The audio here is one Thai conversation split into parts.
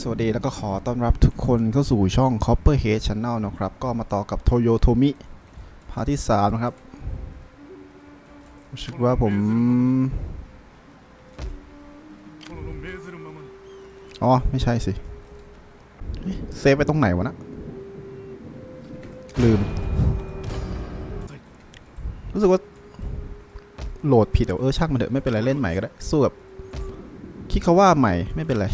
สวัสดีแล้วก็ขอต้อนรับทุกคนเข้าสู่ช่อง Copperhead Channel นะครับ ก็มาต่อกับโตโยโทมิพาที่ 3 นะครับ รู้สึกว่าผม อ๋อ ไม่ใช่สิ save ไปตรงไหนวะนะ ลืม รู้สึกว่า โหลดผิดเออช่างมันเถอะไม่เป็นไรเล่นใหม่ก็ได้ สู้กับคิดเขาว่าใหม่ไม่เป็นไร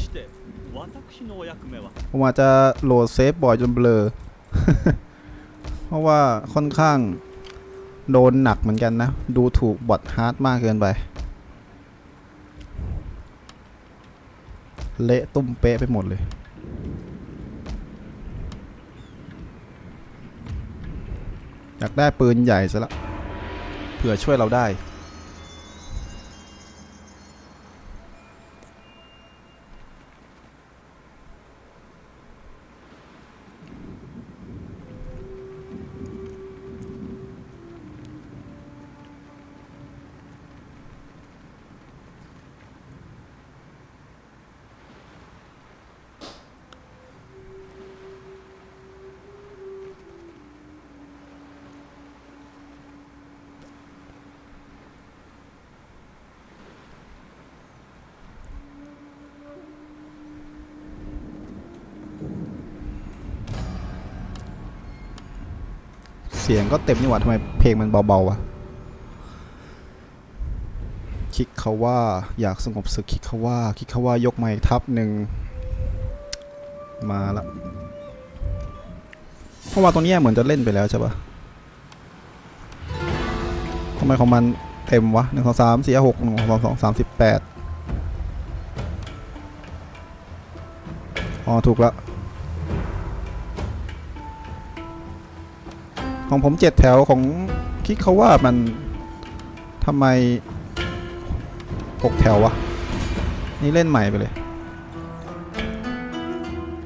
ผมอาจจะโหลด save บ่อยจนเบลอ เพราะว่าค่อนข้างโดนหนักเหมือนกันนะ ดูถูก bot hard มากเกินไป เละตุ้มเป๊ะไปหมดเลยอยากได้ปืนใหญ่ซะละเผื่อช่วยเราได้ ก็เต็มนี่หว่าทำไมเพลงมันเบาๆวะคิดเขาว่าอยากสงบศึกคิดเขาว่าคิดเขาว่ายกไม้ทับหนึ่งมาละเพราะว่าตรงนี้เหมือนจะเล่นไปแล้วใช่ปะทำไมของมันเต็มวะหนึ่งสองสามสี่ห้าหกหนึ่งสองสองสามสิบแปดอ๋อ ถูกละ ของผมเจ็ดแถวของคิดเขาว่ามันทำไมหกแถววะ นี่เล่นใหม่ไปเลย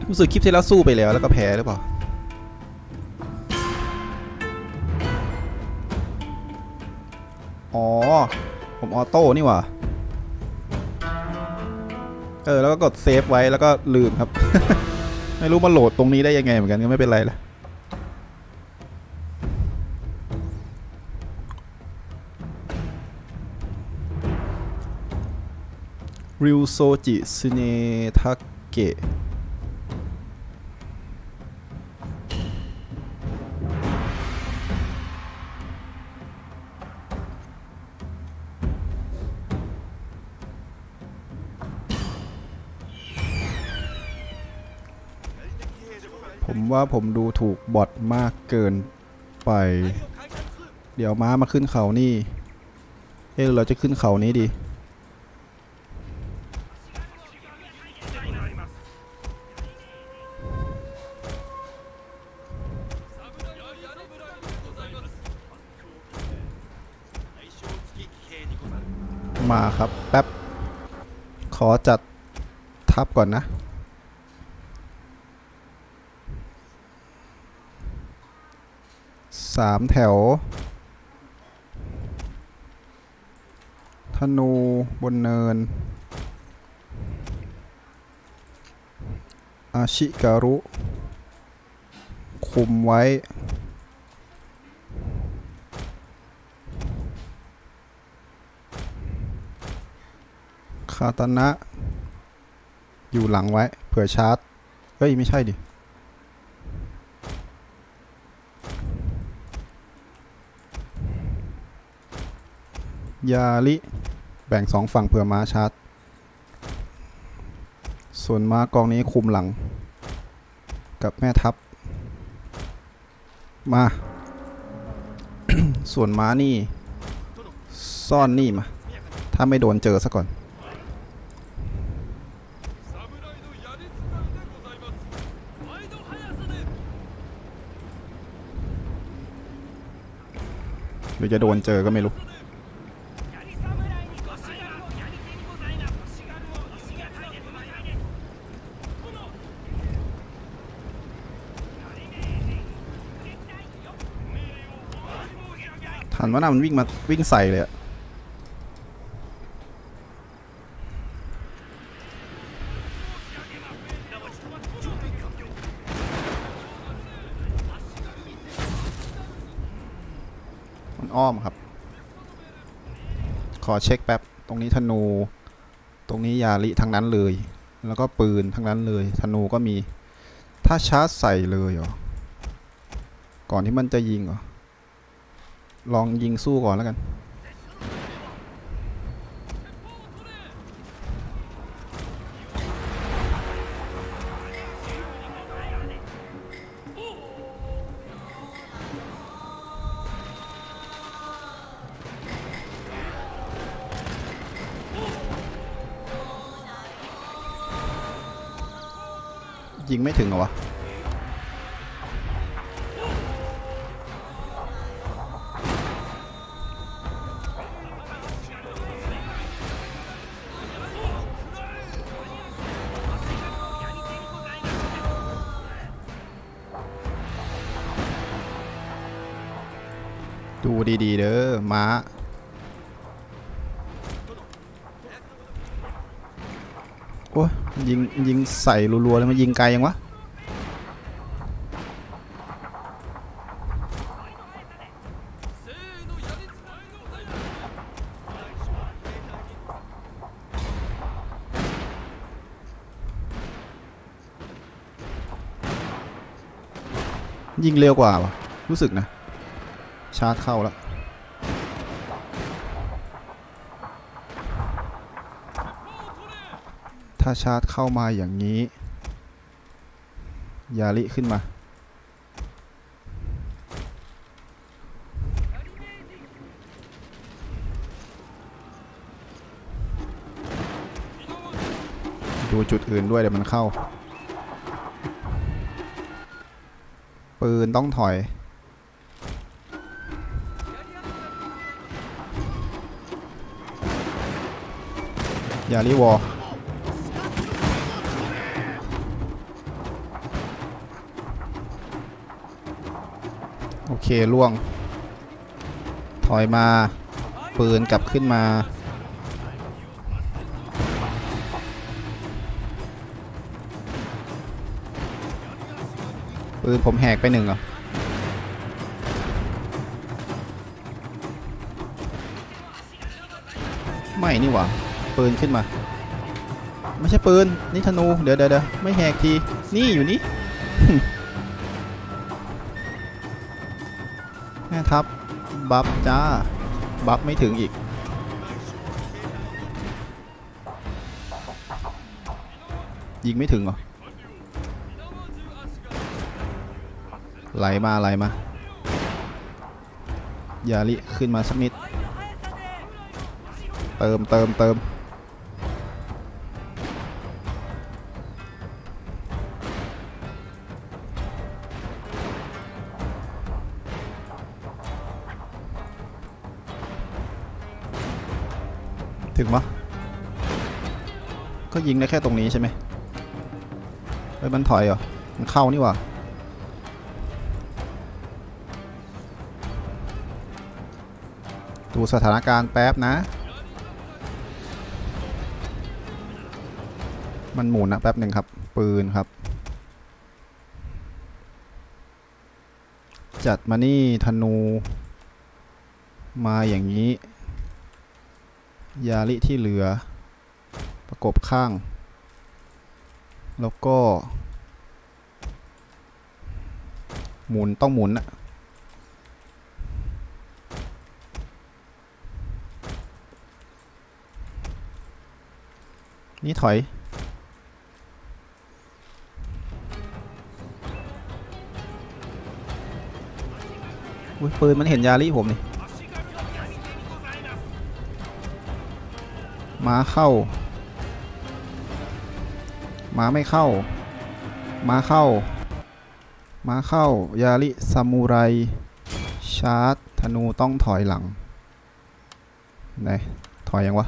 รู้สึกคลิปที่แล้วสู้ไปแล้วแล้วก็แพ้หรือเปล่าอ๋อ ผมออโต้นี่หว่า เออ แล้วก็กดเซฟไว้แล้วก็ลืมครับ ไม่รู้มาโหลดตรงนี้ได้ยังไงเหมือนกันก็ไม่เป็นไรละ ริวโซจิซึเนทาเกะผมว่าผมดูถูกบอทมากเกินไป เดี๋ยวม้ามาขึ้นเขานี่ เอ๊ะเราจะขึ้นเขานี้ดี มาครับ แป๊บ ขอจัดทับก่อนนะ สามแถว ธนูบนเนิน อาชิการุ คุมไว้าตานะ อยู่หลังไว้ เผื่อชาร์จ เฮ้ย ไม่ใช่ดิ ยาลิ แบ่งสองฝั่งเผื่อม้าชาร์จ ส่วนม้ากองนี้คุมหลัง กับแม่ทัพ มา ส่วนม้านี่ ซ่อนนี่มา ถ้าไม่โดนเจอซะก่อน รือจะโดนเจอก็ไม่รู้ทันว่าน่ามันวิ่งมาวิ่งใส่เลยอะ「 อ้อมครับ ขอเช็คแป๊บ ตรงนี้ธนู ตรงนี้ยาลิทั้งนั้นเลย แล้วก็ปืนทั้งนั้นเลย ธนูก็มี ถ้าชาร์จใส่เลยเหรอ ก่อนที่มันจะยิงเหรอ ลองยิงสู้ก่อนแล้วกัน ยิงไม่ถึงเหรอวะดูดีๆเด้อม้า ยิงยิงใส่รัวๆเลยมันยิงไกลยังวะยิงเร็วกว่าวะรู้สึกนะ ชาร์จเข้าแล้ว ถ้าชาร์จเข้ามาอย่างนี้ ยาลิขึ้นมา ดูจุดอื่นด้วยเดี๋ยวมันเข้า ปืนต้องถอยยาลิวอ เคล่วง ถอยมา ปืนกลับขึ้นมา ปืนผมแหกไปหนึ่งเหรอไม่นี่หว่า ปืนขึ้นมา ไม่ใช่ปืน นี่ธนู เดี๋ยวเดี๋ยวเดี๋ยวไม่แหกที นี่อยู่นี่ บัฟจ้า บัฟไม่ถึงอีก ยิงไม่ถึงเหรอ ไหลมาไหลมายาลิ ขึ้นมาสักนิด เติมเติมเติม ยิงได้แค่ตรงนี้ใช่ไหมเฮ้ยมันถอยเหรอ มันเข้านี่หว่าดูสถานการณ์แป๊บนะ มันหมุนนะแป๊บหนึ่งครับ ปืนครับ จัดมานี่ธนูมาอย่างนี้ ยาลิที่เหลือ กบข้าง แล้วก็ หมุนต้องหมุนอะนี่ถอย อุ้ยปืนมันเห็นยาลิผมนี่ ม้าเข้า มาไม่เข้า มาเข้า มาเข้ายาลิซามูไรชาร์จธนูต้องถอยหลังไหนถอยยังวะ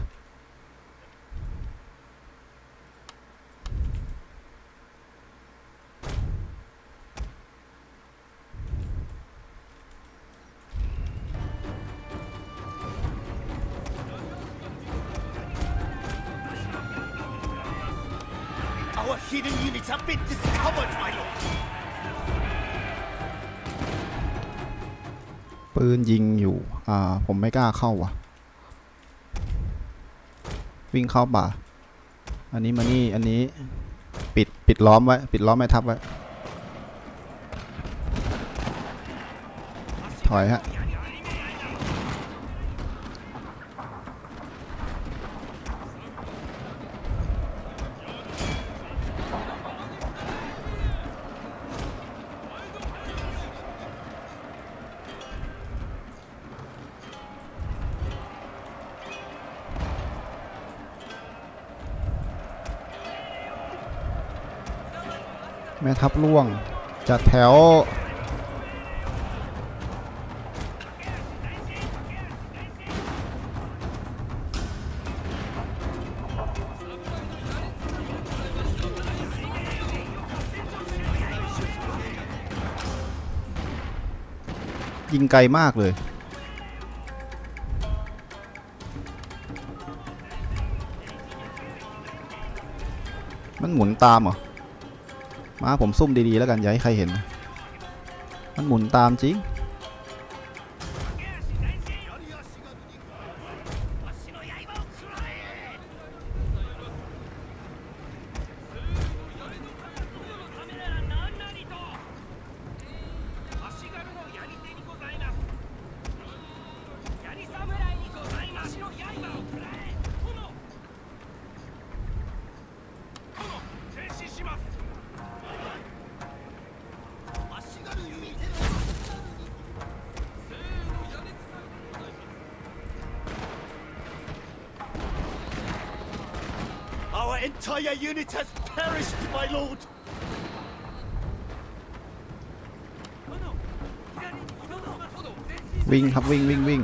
hidden units have been discovered, my lord. ปืนยิงอยู่ อ่า ผมไม่กล้าเข้าว่ะ วิ่งเข้าป่า อันนี้มานี่ อันนี้ ปิด ปิดล้อมไว้ ปิดล้อมไม่ทับไว้ ถอยฮะ แม่ทัพล่วงจัดแถวยิงไกลมากเลย มันหมุนตามเหรอ มาผมซุ่มดีๆแล้วกันอย่าให้ใครเห็น มันหมุนตามจริง unit has perished, my lord. วิ่งครับวิ่งวิ่งวิ่ง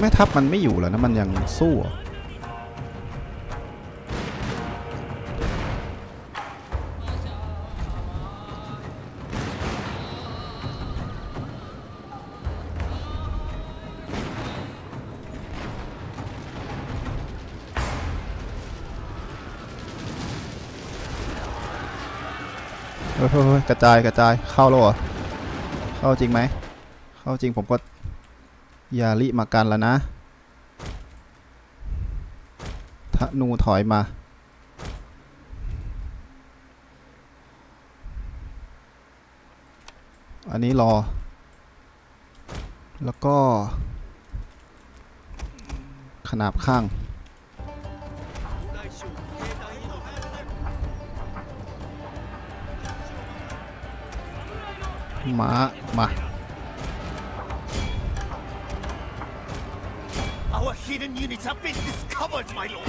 แม่ทัพมันไม่อยู่แล้วนะ มันยังสู้เหรอเฮ้ยเฮ้ยเฮ้ยกระจายกระจายเข้าแล้วเหรอเข้าจริงไหมเข้าจริงผมก็ ยาลิมากันแล้วนะธนูถอยมาอันนี้รอ แล้วก็ ขนาบข้าง ม้า มา hidden units have been discovered, my lord.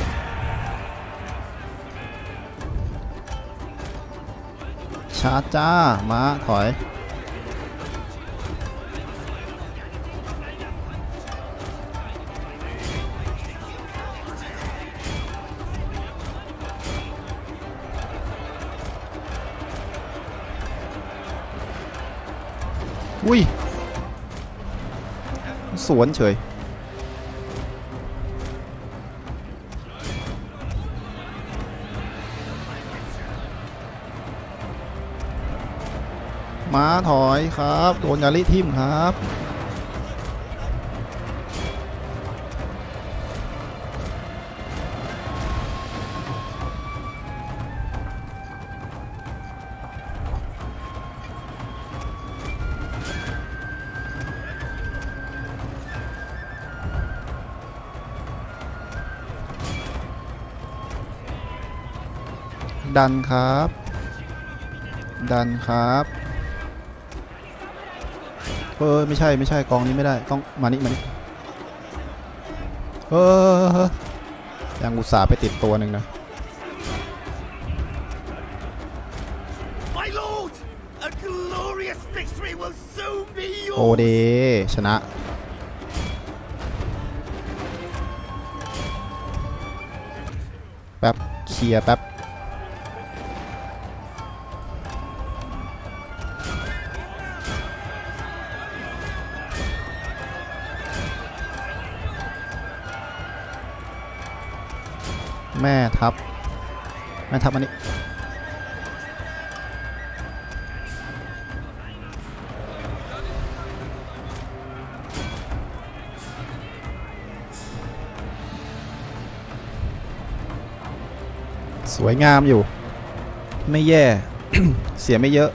ชาร์จจ้าม้าถอยอุ้ย สวนเฉย ม้าถอยครับ โดนยาลิทิมครับ ดันครับดันครับ เออไม่ใช่ไม่ใช่กองนี้ไม่ได้ต้องมานี่มานี่เออยังอุตส่าห์ไปติดตัวหนึ่งนะ My lord, a glorious victory will soon be โอ yours. เดชนะแป๊บเคลียร์แป๊บ แม่ทัพแม่ทัพอันนี้สวยงามอยู่ ไม่แย่ เสียไม่เยอะ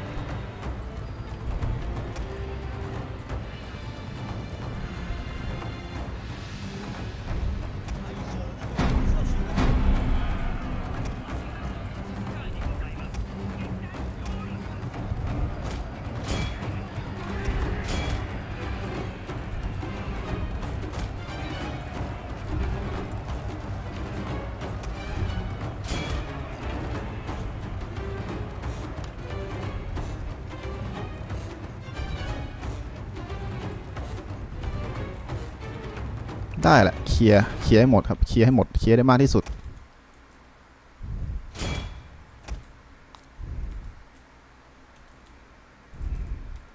ได้แหละเคลียร์เคลียร์ให้หมดครับเคลียร์ให้หมดเคลียร์ได้มากที่สุด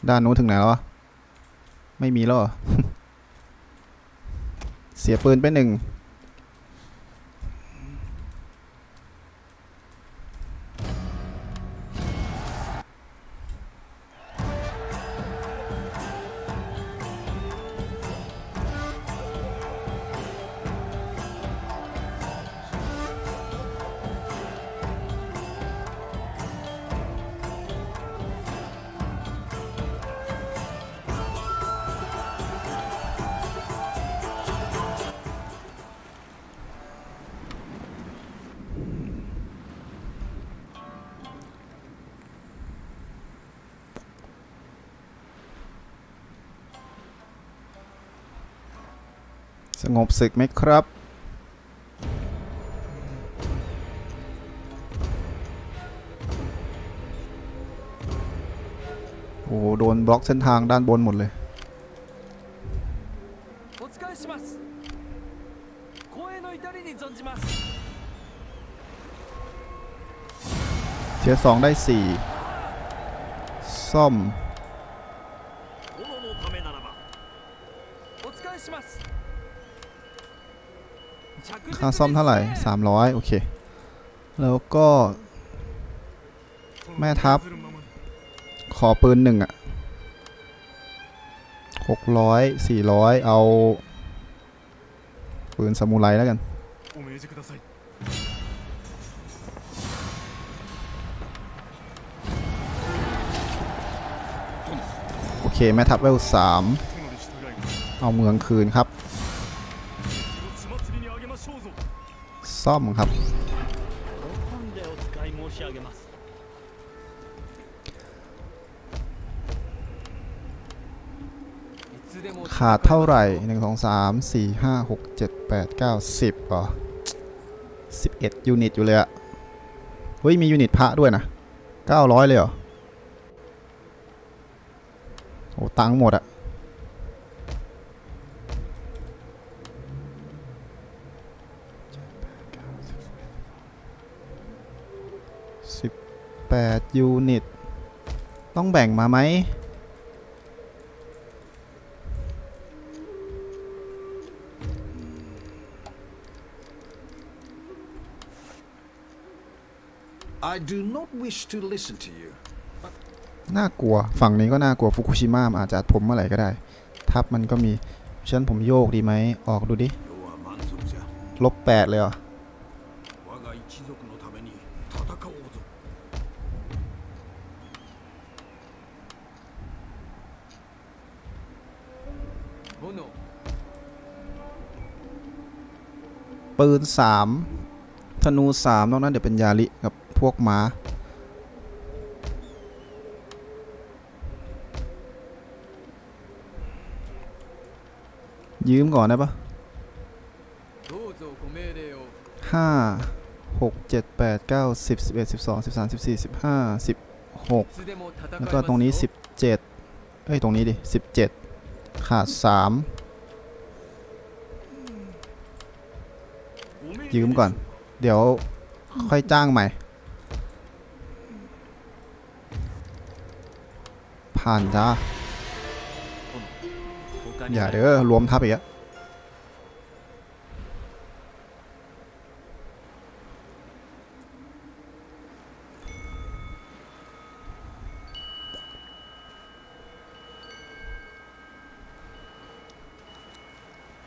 ด้านนู้นถึงไหนแล้ววะไม่มีแล้วเหรอเสียปืนไปหนึ่ง สงบศึกไหมครับ โอ้โหโดนบล็อกเส้นทางด้านบนหมดเลยเสียสองได้สี่ซ่อม ค่าซ่อมเท่าไหร่ 300 โอเค แล้วก็ แม่ทัพ ขอปืนหนึ่งอะ600 400 เอา ปืนสมุไรแล้วกัน โอเค แม่ทัพเวลสามเอาเมืองคืนครับ ซ่อมครับ ขาดเท่าไหร่ 1 2 3 4 5 6 7 8 9 10อ๋อ11 ยูนิตอยู่เลยอะเฮ้ย มียูนิตพระด้วยนะ 900 เลยเหรอ โอ้ตังหมดอะ ยูนิต ต้องแบ่งมาไหมน่ากลัว ฝั่งนี้ก็น่ากลัว ฟุกุชิมะอาจจะผมเมื่อไหร่ก็ได้ ทับมันก็มีฉันผมโยกดีไหม ออกดูดิ ลบแปดเลยเหรอ ปืนสามธนูสามนอกนั้นเดี๋ยวเป็นยาลิกับพวกม้ายืมก่อนได้ปะห้าหกเจ็ดแปดเก้าสิบสิบเอ็ดสิบสองสิบสามสิบสี่สิบห้าสิบหกแล้วก็ตรงนี้สิบเจ็ดเอ้ย ตรงนี้ดิสิบเจ็ดขาดสาม ยืมก่อน เดี๋ยวค่อยจ้างใหม่ ผ่านจ้า อย่าเด้อรวมทับอีกอะ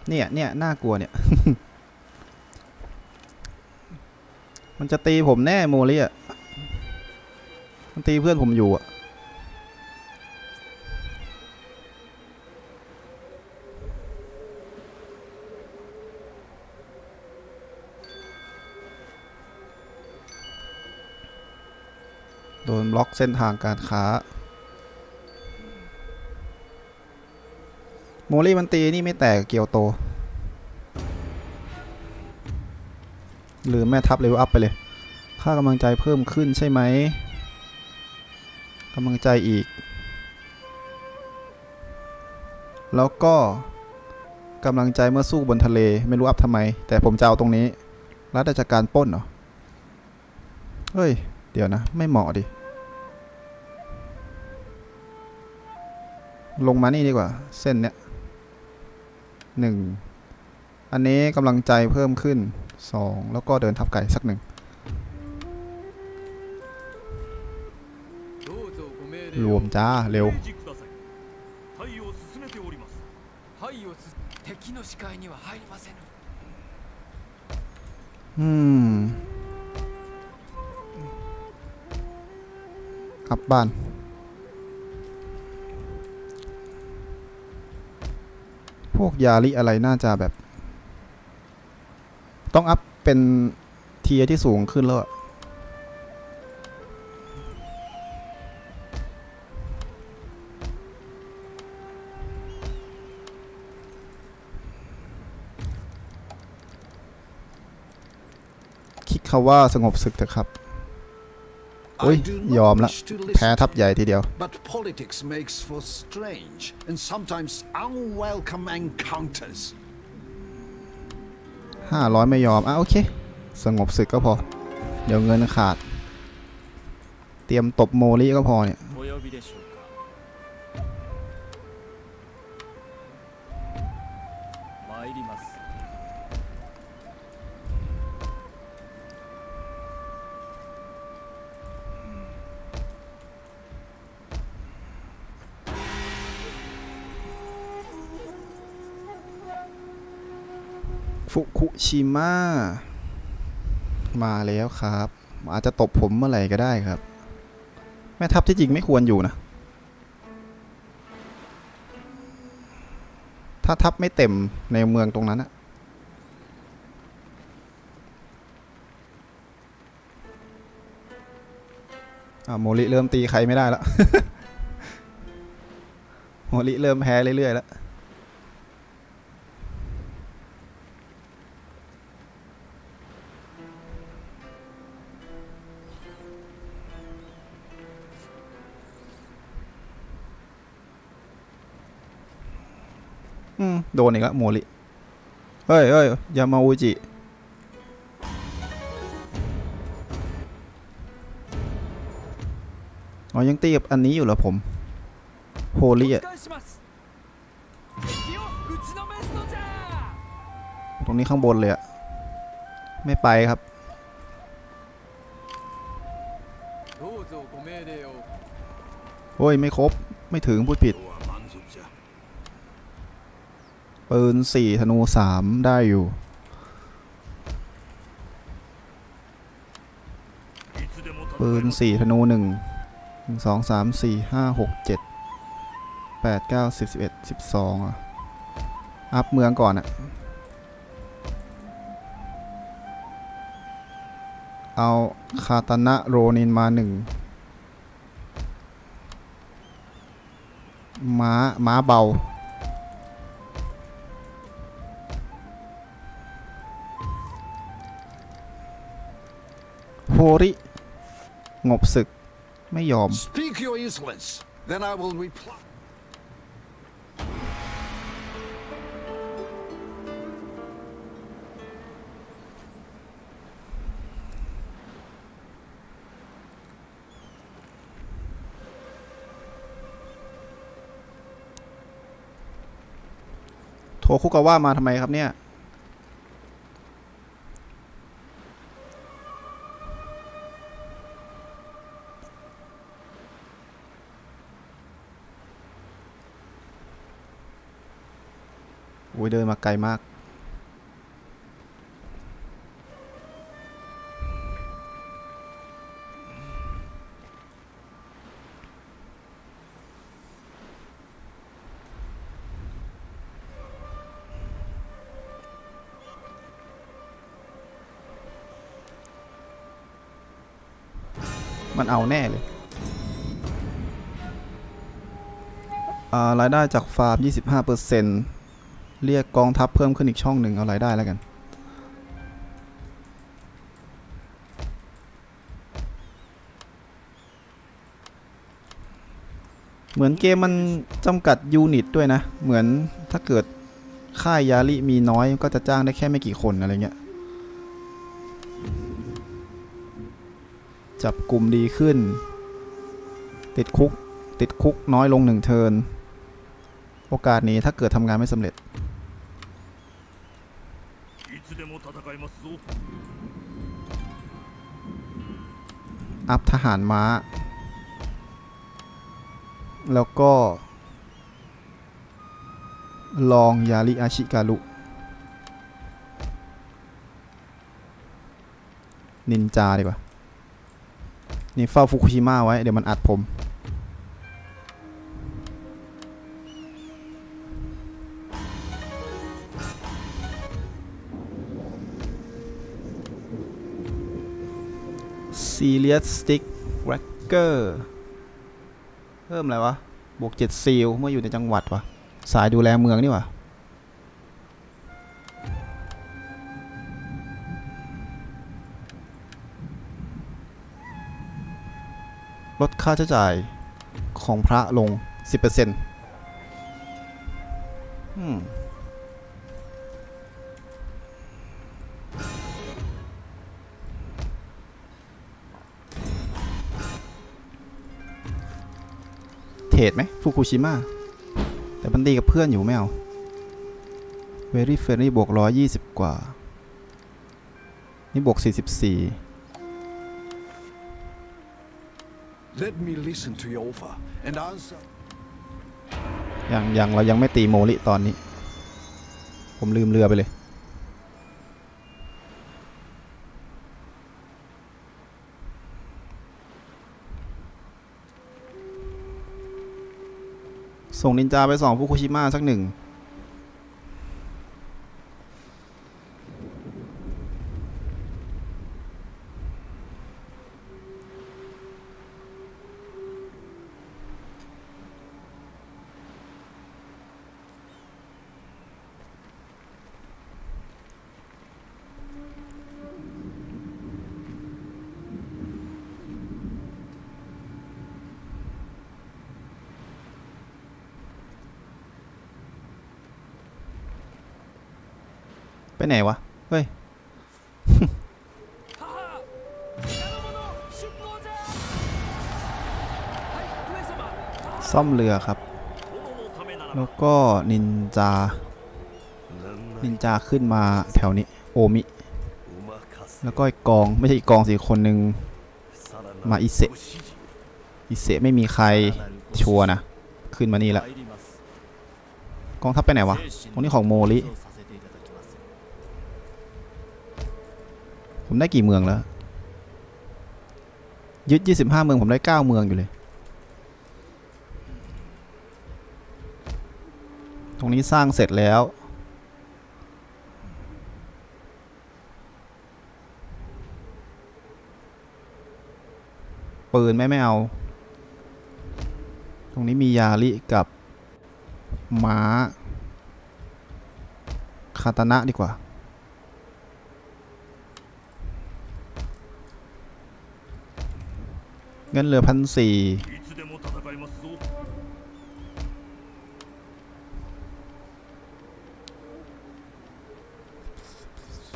เนี่ยเนี่ยน่ากลัวเนี่ย มันจะตีผมแน่โมลี่อะ มันตีเพื่อนผมอยู่อะ โดนบล็อกเส้นทางการค้า โมลี่มันตีนี่ไม่แตกเกียวโต หรือแม่ทัพเลเวลอัพไปเลย ค่ากำลังใจเพิ่มขึ้นใช่ไหมกำลังใจอีก แล้วก็กำลังใจเมื่อสู้บนทะเลไม่รู้อัพทำไม แต่ผมจะเอาตรงนี้รัฐราชการป้นเหรอ เฮ้ย เดี๋ยวนะ ไม่เหมาะดิ ลงมานี่ดีกว่า เส้นเนี้ยหนึ่งอันนี้กำลังใจเพิ่มขึ้น 2 แล้วก็เดินทับไก่สักหนึ่งรวมจ้า เร็วอืมกลับบ้านพวกยาลิอะไรน่าจะแบบ ต้องอัพเป็นเทียร์ที่สูงขึ้นแล้วอะคิดเขาว่าสงบศึกเถอะครับ Ui, I do not yòm lắm. wish to แพ้ listen ทับใหญ่ทีเดียว But politics makes for strange and sometimes unwelcome encounters. ห้าร้อยไม่ยอม อะโอเค สงบศึกก็พอ เดี๋ยวเงินขาด เตรียมตบโมลิก็พอเนี่ย ชิมะมาแล้วครับ อาจจะตบผมเมื่อไหร่ก็ได้ครับ แม่ทัพที่จริงไม่ควรอยู่นะ ถ้าทัพไม่เต็มในเมืองตรงนั้นอะโมริเริ่มตีใครไม่ได้แล้ว โมริเริ่มแพ้เรื่อยๆแล้ว ดนอีกแล้วโมลิเฮ้ยเฮ้ยยามาอุจิอ๋อยังตีกับอันนี้อยู่เหรอผมโฮลี่อะตรงนี้ข้างบนเลยอะไม่ไปครับโอ้ยไม่ครบ ไม่ถึงพูดผิด ปืนสี่ธนูสามได้อยู่ปืนสี่ธนูหนึ่งสองสามสี่ห้าหกเจ็ดแปดเก้าสิบสิบเอ็ดสิบสองอะอัพเมืองก่อนอะเอาคาตานะโรนินมาหนึ่งม้า ม้าเบา ริ งบศึก ไม่ยอม โทรคุกกว่ามาทำไมครับเนี่ย เดินมาไกลมาก มันเอาแน่เลยรายได้จากฟาร์ม 25%เเรียกกองทัพเพิ่มขึ้นอีกช่องหนึ่งเอารายได้แล้วกัน เหมือนเกมมันจำกัดยูนิตด้วยนะ เหมือนถ้าเกิดค่ายยาลิมีน้อยก็จะจ้างได้แค่ไม่กี่คนอะไรเงี้ย จับกลุ่มดีขึ้น ติดคุก ติดคุกน้อยลงหนึ่งเทิน โอกาสนี้ถ้าเกิดทำงานไม่สำเร็จ 戦いますぞ อัพทหารม้า แล้วก็ ลองยาริอาชิการุ นินจาดีกว่า นี่เฝ้าฟุคุชิมะไว้ เดี๋ยวมันอัดผม Serious Stick Racker เพิ่มอะไรวะ บวกเจ็ดซีลเมื่ออยู่ในจังหวัดวะสายดูแลเมืองนี่วะลดค่าใช้จ่ายของพระลง 10%อืม เทรดไหมฟุกุชิมะแต่มันตีกับเพื่อนอยู่ไม่เอา Very Friendly บวก120กว่า นี่บวก44 Let me listen to your offer and answer. ยังยังเรายังไม่ตีโมลิตอนนี้ ผมลืมเรือไปเลย ส่งนินจาไปสองฟุคุชิมะสักหนึ่ง ไปไหนวะ เฮ้ย ซ่อมเรือครับ แล้วก็นินจา นินจาขึ้นมาแถวนี้ โอมิ แล้วก็อีกกอง ไม่ใช่อีกกองสิคนหนึ่งมาอิเซอิเซไม่มีใครชัวนะ ขึ้นมานี่ละ กองทัพไปไหนวะตรงนี้ของโมริ ผมได้กี่เมืองแล้ว ยึด 25 เมืองผมได้ 9 เมืองอยู่เลย ตรงนี้สร้างเสร็จแล้ว ปืนไม่ไม่เอา ตรงนี้มียาลิกับ ม้า คาตนะดีกว่า เงินเหลือพันสี่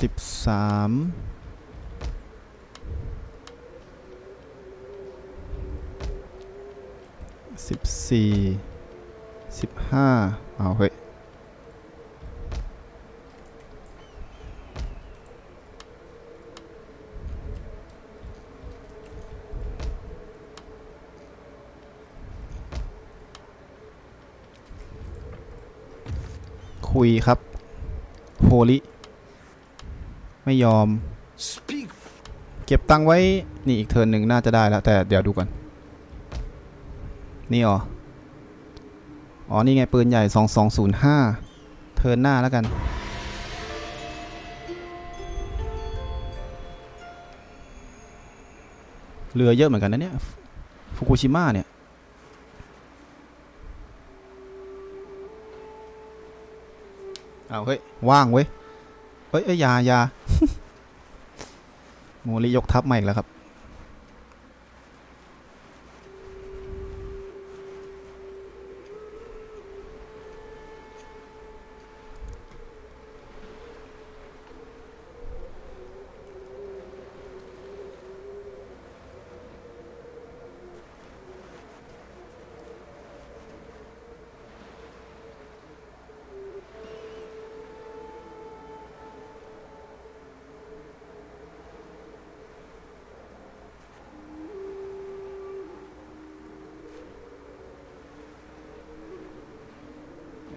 สิบสามสิบสี่สิบห้าเอาเฮ้ คุยครับโฮลิไม่ยอม Speak เก็บตังค์ไว้ นี่อีกเทิร์นหนึ่งน่าจะได้แล้ว แต่เดี๋ยวดูก่อน นี่อ๋ออ๋อ นี่ไงปืนใหญ่ 2205 เทิร์นหน้าแล้วกัน เรือเยอะเหมือนกันนะเนี่ย ฟุกุชิมะเนี่ย เอาเฮ้ยว่างเว้ยเฮ้ยเอ้ยยายาโมลิยกทับมาอีกแล้วครับ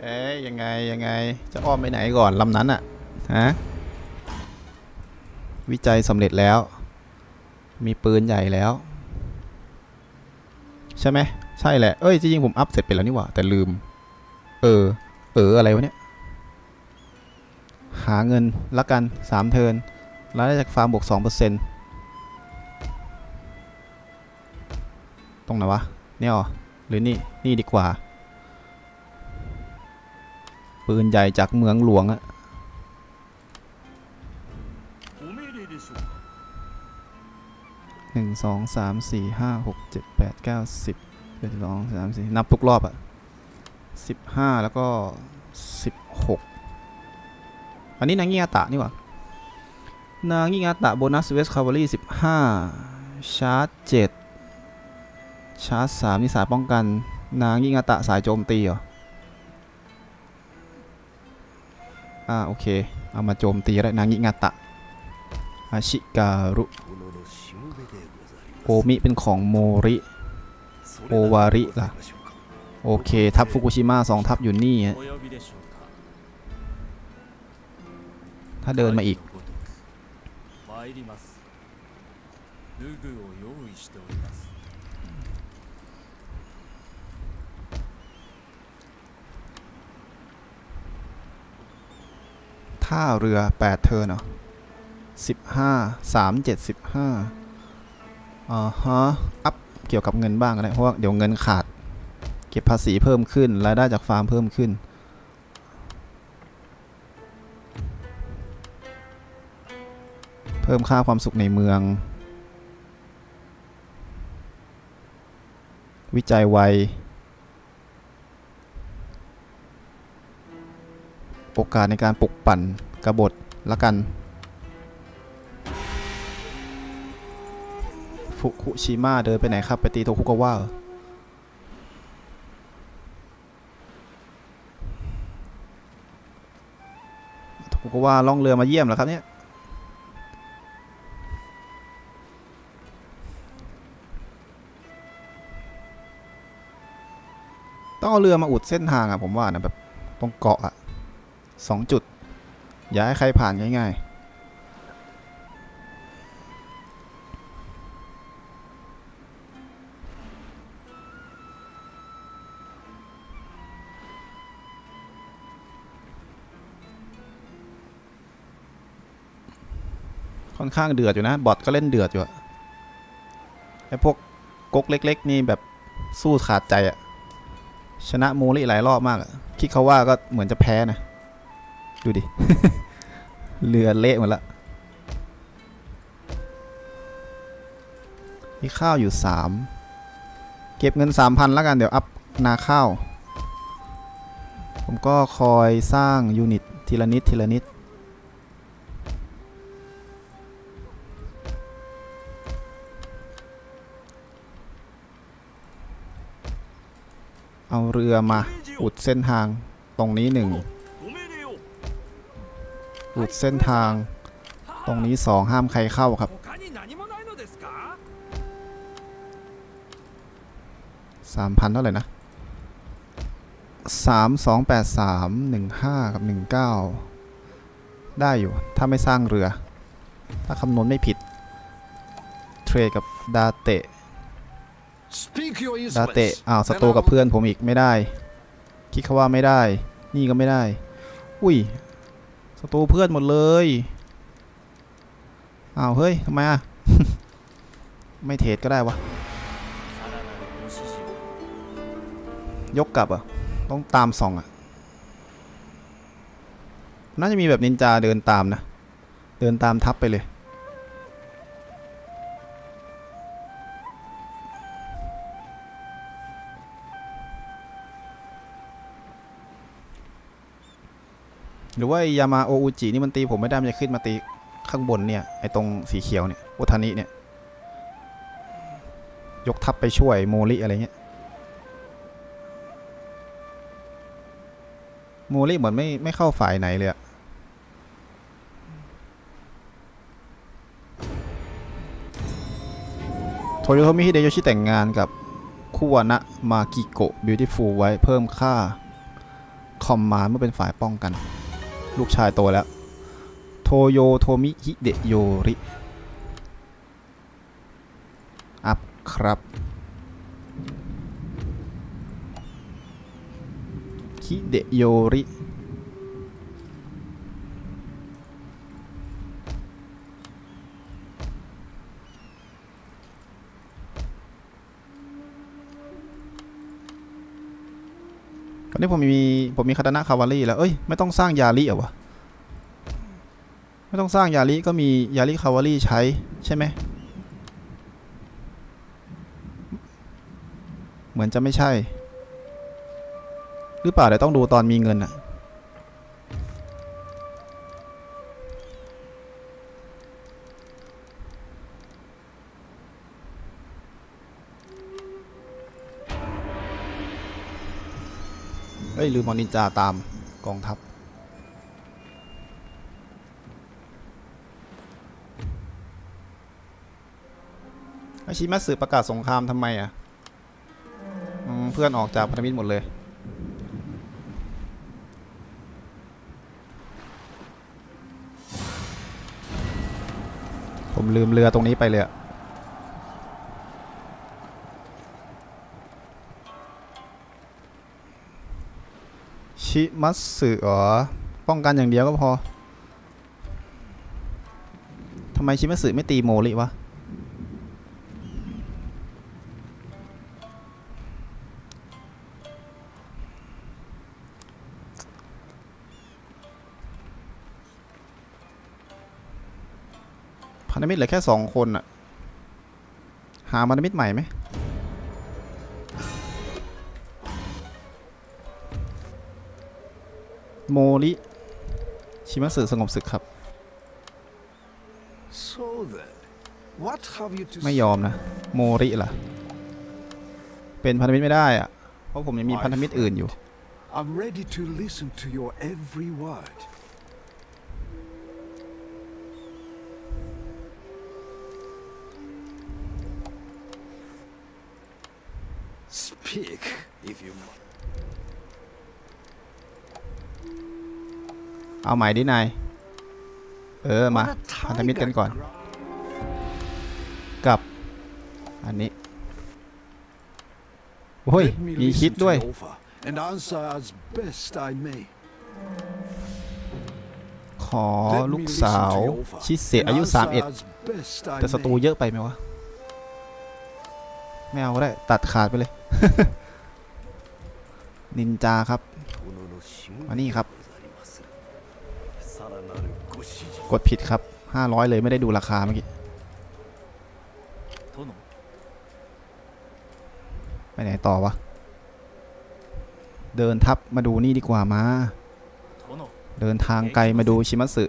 เอ๊ยยัง ไง จะอ้อมไปไหนก่อนลำนั้นอะฮะ วิจัยสำเร็จแล้ว มีปืนใหญ่แล้ว ใช่ไหม ใช่แหละ เอ้ยจริงๆผมอัพเสร็จไปแล้วนี่หว่า แต่ลืม เออ เอออะไรวะเนี่ย หาเงินละกันสามเทิร์นรายได้จากฟาร์มบวกสองเปอร์เซ็นต์ตรงไหนวะ เนี่ยหรอ หรือนี่ นี่ดีกว่า ปืนใหญ่จากเมืองหลวงอะหนึ่งสองสามสี่ห้าหกเจ็ดแปดเก้าสิบเจ็ดสองสามสี่นับทุกรอบอะสิบห้าแล้วก็สิบหกอันนี้นางงิงาตะนี่หว่านางงิงาตะโบนัสเวสคาร์บอรี่สิบห้าชาร์จเจ็ดชาร์จสามนี่สายป้องกัน นางงิงาตะสายโจมตีเหรอ อ่าโอเค เอามาโจมตีแล้วนางิงาตะอาชิการุ โอมิเป็นของโมริ โอวาริล่ะ โอเค ทับฟุกุชิมะสองทับอยู่นี่ถ้าเดินมาอีก ท่าเรือ 8 เทอร์เนาะ15 3 7 15อ่าฮะ อัพ เกี่ยวกับเงินบ้างก็ได้ เพราะว่าเดี๋ยวเงินขาด เก็บภาษีเพิ่มขึ้น รายได้จากฟาร์มเพิ่มขึ้น เพิ่มค่าความสุขในเมือง วิจัยไว โอกาสในการปลุกปั่นกระบฏละกัน ฟุคุชิมะเดินไปไหนครับ ไปตีโทคุกาวะโทคุกาวะล่องเรือมาเยี่ยมเหรอครับเนี่ยต้องเอาเรือมาอุดเส้นทางอะผมว่านะแบบตรงเกาะอะ สองจุด อย่าให้ใครผ่านง่ายๆ ค่อนข้างเดือดอยู่นะ บอทก็เล่นเดือดอยู่ไอ้พวกก๊กเล็ก ๆ นี่แบบสู้ขาดใจอะชนะโมริหลายรอบมากอะคิดเขาว่าก็เหมือนจะแพ้นะ ดูดิ เรือเละหมดละมีข้าวอยู่ 3 เก็บเงิน 3,000 แล้วกัน เดี๋ยวอัพนาข้าว ผมก็คอยสร้างยูนิตทีละนิดทีละนิด เอาเรือมาอุดเส้นทางตรงนี้หนึ่ง อุดเส้นทาง ตรงนี้ 2 ห้ามใครเข้าครับ 3,000 เท่าไหร่นะ 3 2 8 3 1 5 กับ 19 ได้อยู่ ถ้าไม่สร้างเรือ ถ้าคำนวณไม่ผิด เทรดกับดาเตะดาเตะอ้าวสโตกับเพื่อนผมอีกไม่ได้ คิดเขาว่าไม่ได้ นี่ก็ไม่ได้ อุ้ย ศัตรูเพื่อนหมดเลยอ้าวเฮ้ยทำไมอะ ไม่เทรดก็ได้วะ ยกกลับอะ ต้องตามส่องอะ น่าจะมีแบบนินจาเดินตามนะ เดินตามทับไปเลย หรือว่าอ้ยามาโออุจินี่มันตีผมไม่ได้มันจะขึ้นมาตีข้างบนเนี่ยไอตรงสีเขียวเนี่ยโอทานิเนี่ยยกทัพไปช่วยโมริอะไรเงี้ยโมริเหมือนไม่ไม่เข้าฝ่ายไหนเลยอะโทโยโทมิฮิเดโยชิแต่งงานกับคุวานะมากิโกะ beautiful ไว้เพิ่มค่า command เมื่อเป็นฝ่ายป้องกัน ลูกชายโตแล้ว โทโยโทมิฮิเดโยริ อัพครับฮิเดโยริ นนี้ผมมีผมมีคาตานะคาวารีแล้ว เอ้ยไม่ต้องสร้างยาลิเหรอวะ ไม่ต้องสร้างยาลิก็มียาลิคาวารีใช้ใช่ไหม เหมือนจะไม่ใช่ หรือเปล่าเดี๋ยวต้องดูตอนมีเงินอะ ฮ้ยลืมมอนินจาตามกองทัพอาชิมัตสึประกาศสงครามทำไมอะเพื่อนออกจากพันธมิตรหมดเลยผมลืมเรือตรงนี้ไปเลยอะ ชิมัตสึเหรอ ป้องกันอย่างเดียวก็พอ ทำไมชิมัตสึไม่ตีโมริวะ พันธมิตรเหลือแค่สองคนอะหาพันธมิตรใหม่ไหม โมริชิมัสึสงบศึกครับ So then, what have you to ไม่ say? ยอมนะ โมริล่ะ เป็นพันธมิตรไม่ได้อะเพราะผมยังมีพันธมิตรอื่นอยู่ I'm ready to listen to your every word. Speak, if you must. เอาใหม่ดินาย เออ มา What a พันธมิตรกัน tiger ก่อน cry. กับ อันนี้โอ้ย Let me มีคิด listen ด้วย to your offer and answer as best I may. ขอ Let me ลูก listen สาว to your offer ชิเสะ and อายุ answer 31 as best I แต่ศัตรู may. เยอะไปไหมวะ ไม่เอาก็ได้ ตัดขาดไปเลย นินจาครับ มานี่ครับ กดผิดครับ 500 เลยไม่ได้ดูราคาเมื่อกี้ไปไหนต่อวะ เดินทับมาดูนี่ดีกว่ามา เดินทางไกลมาดูชิมัตสึ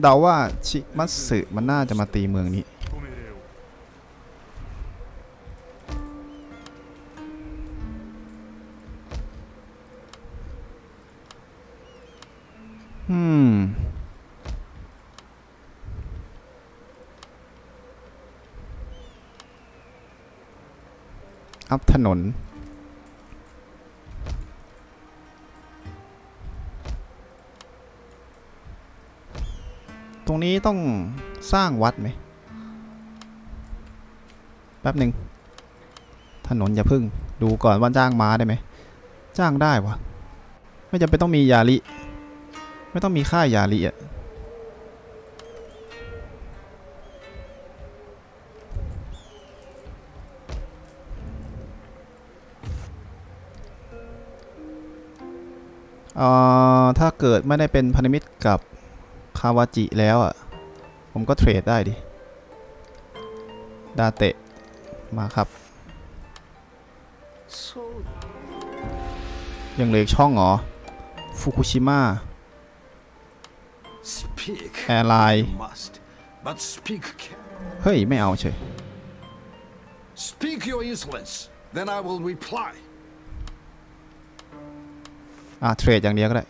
เดาว่าชิมัตสึมันน่าจะมาตีเมืองนี้ อืม อัพถนน ตรงนี้ต้องสร้างวัดไหม แป๊บหนึ่ง ถนนอย่าพึ่ง ดูก่อนว่าจ้างม้าได้ไหม จ้างได้วะ ไม่จำเป็นต้องมียาลิ ไม่ต้องมีค่ายาลิอะเอ่อถ้าเกิดไม่ได้เป็นพันธมิตรกับคาวาจิแล้วอะ ผมก็เทรดได้ดิ ดาเตะ มาครับ ยังเหลือช่องเหรอ ฟุกุชิมะ แอร์ไลน์เฮ้ย ไม่เอาเฉย Speak your insolence then I will reply อะเทรดอย่างเดียวก็ได้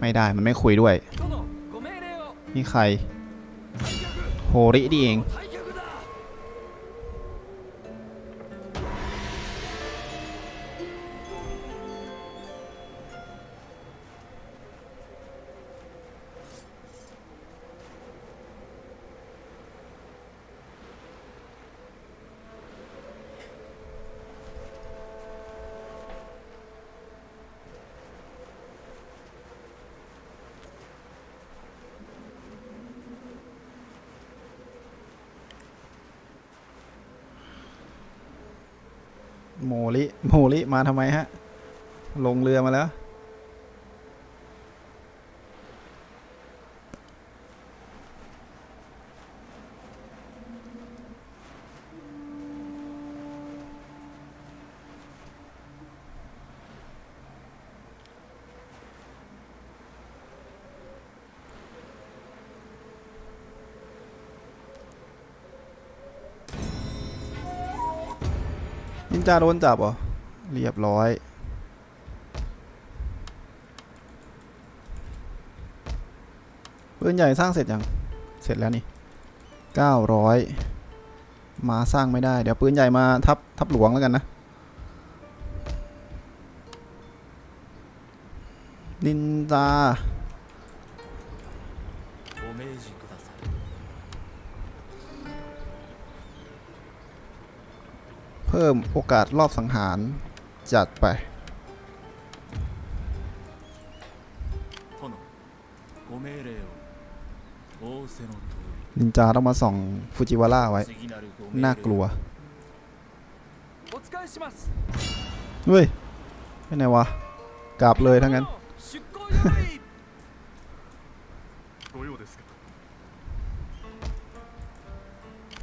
ไม่ได้ มันไม่คุยด้วย นี่ใคร โฮรินี่เอง มาทำไมฮะ ลงเรือมาแล้ว นินจาโดนจับเหรอ เรียบร้อยปืนใหญ่สร้างเสร็จยัง เสร็จแล้วนี่ 900 มาสร้างไม่ได้ เดี๋ยวปืนใหญ่มาทับทับหลวงแล้วกันนะ นินจาเพิ่มโอกาสรอบสังหาร จัดไปนินจาต้องมาส่องฟูจิวาร่าไว้ น่ากลัว เฮ้ยไปไหนวะ กลับเลยทั้งนั้น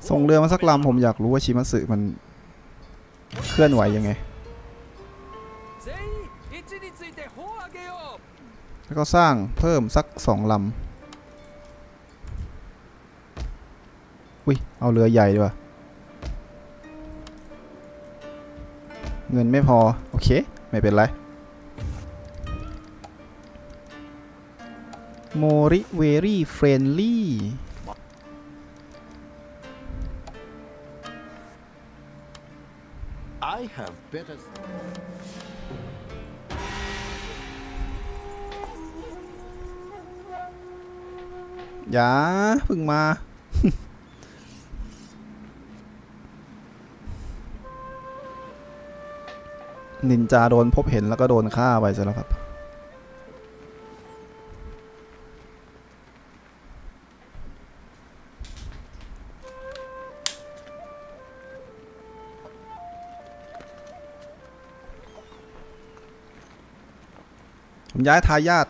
ส่งเรือมาสักลำผมอยากรู้ว่าชิมัสึมันเคลื่อนไหวยังไง แล้วก็สร้างเพิ่มสักสองลำอุ้ย เอาเรือใหญ่ดีกว่า เงินไม่พอ โอเค ไม่เป็นไร โมริ very friendly อย่าเพิ่งมา นินจาโดนพบเห็นแล้วก็โดนฆ่าไปซะแล้วครับผมย้ายทายาท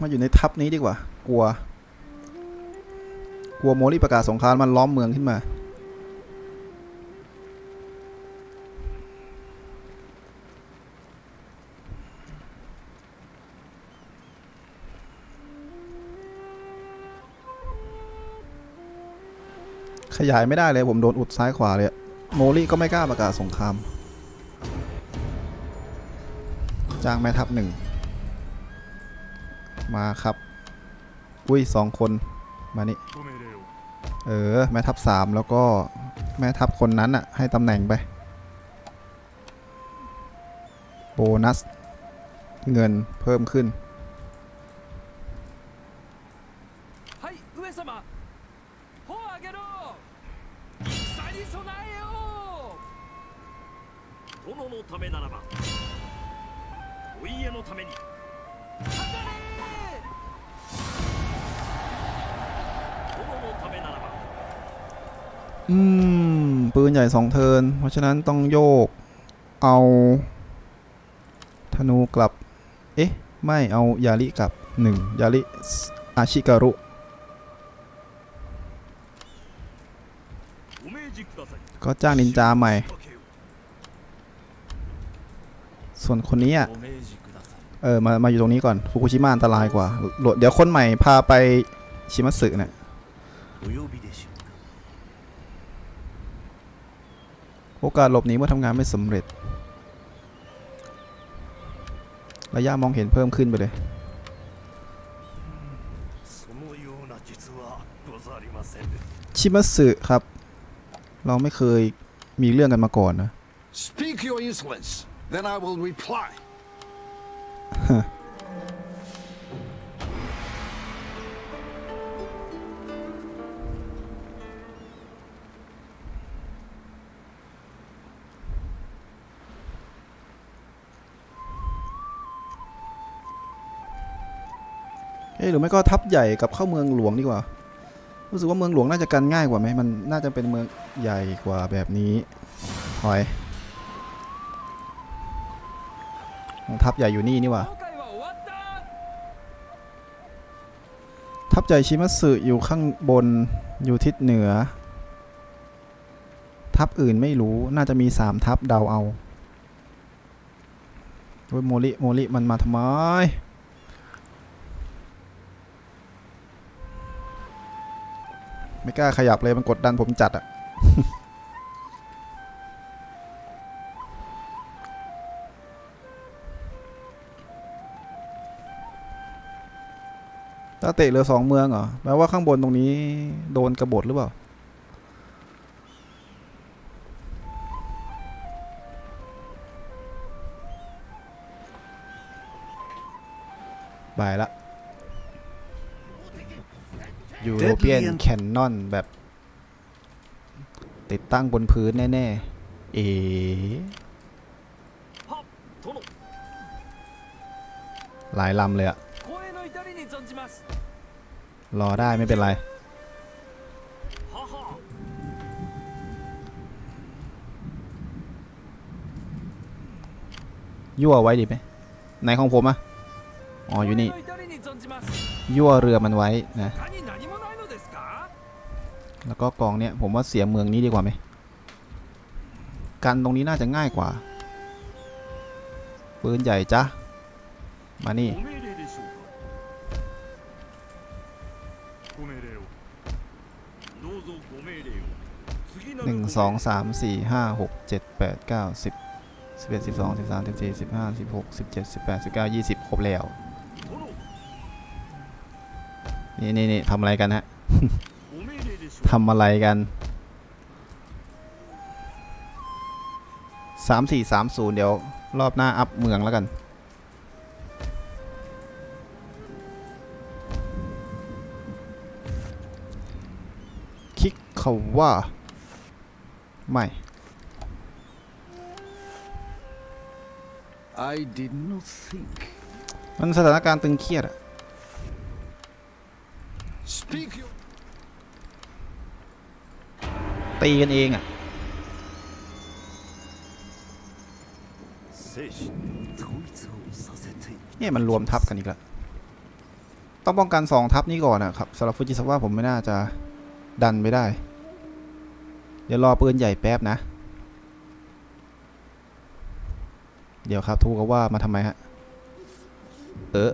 มาอยู่ในทัพนี้ดีกว่า กลัว กลัวโมลี่ประกาศสงครามมันล้อมเมืองขึ้นมา ขยายไม่ได้เลยผมโดนอุดซ้ายขวาเลยโมลี่ก็ไม่กล้าประกาศสงครามจ้างแม่ทัพหนึ่งมาครับ อุ้ยสองคน มานี่ เออ แม่ทัพสามแล้วก็แม่ทัพคนนั้นอะให้ตำแหน่งไป โบนัส เงินเพิ่มขึ้น สองเทิน เพราะฉะนั้นต้องโยกเอาธนูกลับ เอ๊ะ ไม่เอายาลิกลับ 1 ยาลิอาชิการุ ก็จ้างนินจาใหม่ ส่วนคนนี้อะ เออ มา มาอยู่ตรงนี้ก่อน ฟุกุชิมะอันตรายกว่า เดี๋ยวคนใหม่พาไปชิมัตสึเนี่ย โอกาสหลบหนีเมื่อทำงานไม่สำเร็จ ระยะมองเห็นเพิ่มขึ้นไปเลยชิมัสึครับ เราไม่เคยมีเรื่องกันมาก่อนนะ Speak your insolence then I will reply หรือไม่ก็ทับใหญ่กับเข้าเมืองหลวงดีกว่า รู้สึกว่าเมืองหลวงน่าจะกันง่ายกว่าไหมมันน่าจะเป็นเมืองใหญ่กว่าแบบนี้ถอยทับใหญ่อยู่นี่นี่ว่าทับใหญ่ชิมัตสึอยู่ข้างบนอยู่ทิศเหนือ ทับอื่นไม่รู้น่าจะมีสามทับเดาเอาโอ้ยโมลิโมลิมันมาทำไม ไม่กล้าขยับเลยมันกดดันผมจัดอะถ้าเตะเหลือสองเมืองเหรอแปลว่าข้างบนตรงนี้โดนกระบฏหรือเปล่าบายละ ยูโรเปียนแคนนอนแบบ ติดตั้งบนพื้นแน่ๆ เอ๋หลายลำเลยอะรอได้ไม่เป็นไร ยั่วไว้ดิไหมไหนของผมอะอ๋ออยู่นี่ ยั่วเรือมันไว้นะ แล้วก็กองเนี้ยผมว่าเสียเมืองนี้ดีกว่าไหมกันตรงนี้น่าจะง่ายกว่า ปืนใหญ่จ้ะมานี่หนึ่งสองสามสี่ห้าหกเจ็ดแปดเก้าสิบสิบเอ็ดสิบสองสิบสามสิบสี่สิบห้าสิบหกสิบเจ็ดสิบแปดสิบเก้ายี่สิบครบแล้ว นี่นี่นี่ทำอะไรกันฮะ ทำอะไรกันสามสี่สามศูนย์เดี๋ยว รอบหน้าอัพเมืองแล้วกันคิกเขาว่า ไม่ I did not think. มันสถานการณ์ตึงเครียดอะ Speak your ตีกันเองอะเนี่ยมันรวมทับกันอีกแล้วต้องป้องกันสองทับนี้ก่อนนะครับสำหรับฟูจิซาว่าผมไม่น่าจะดันไม่ได้ เดี๋ยวรอปืนใหญ่แป๊บนะ เดี๋ยวครับทูก็ว่ามาทำไมฮะ เออ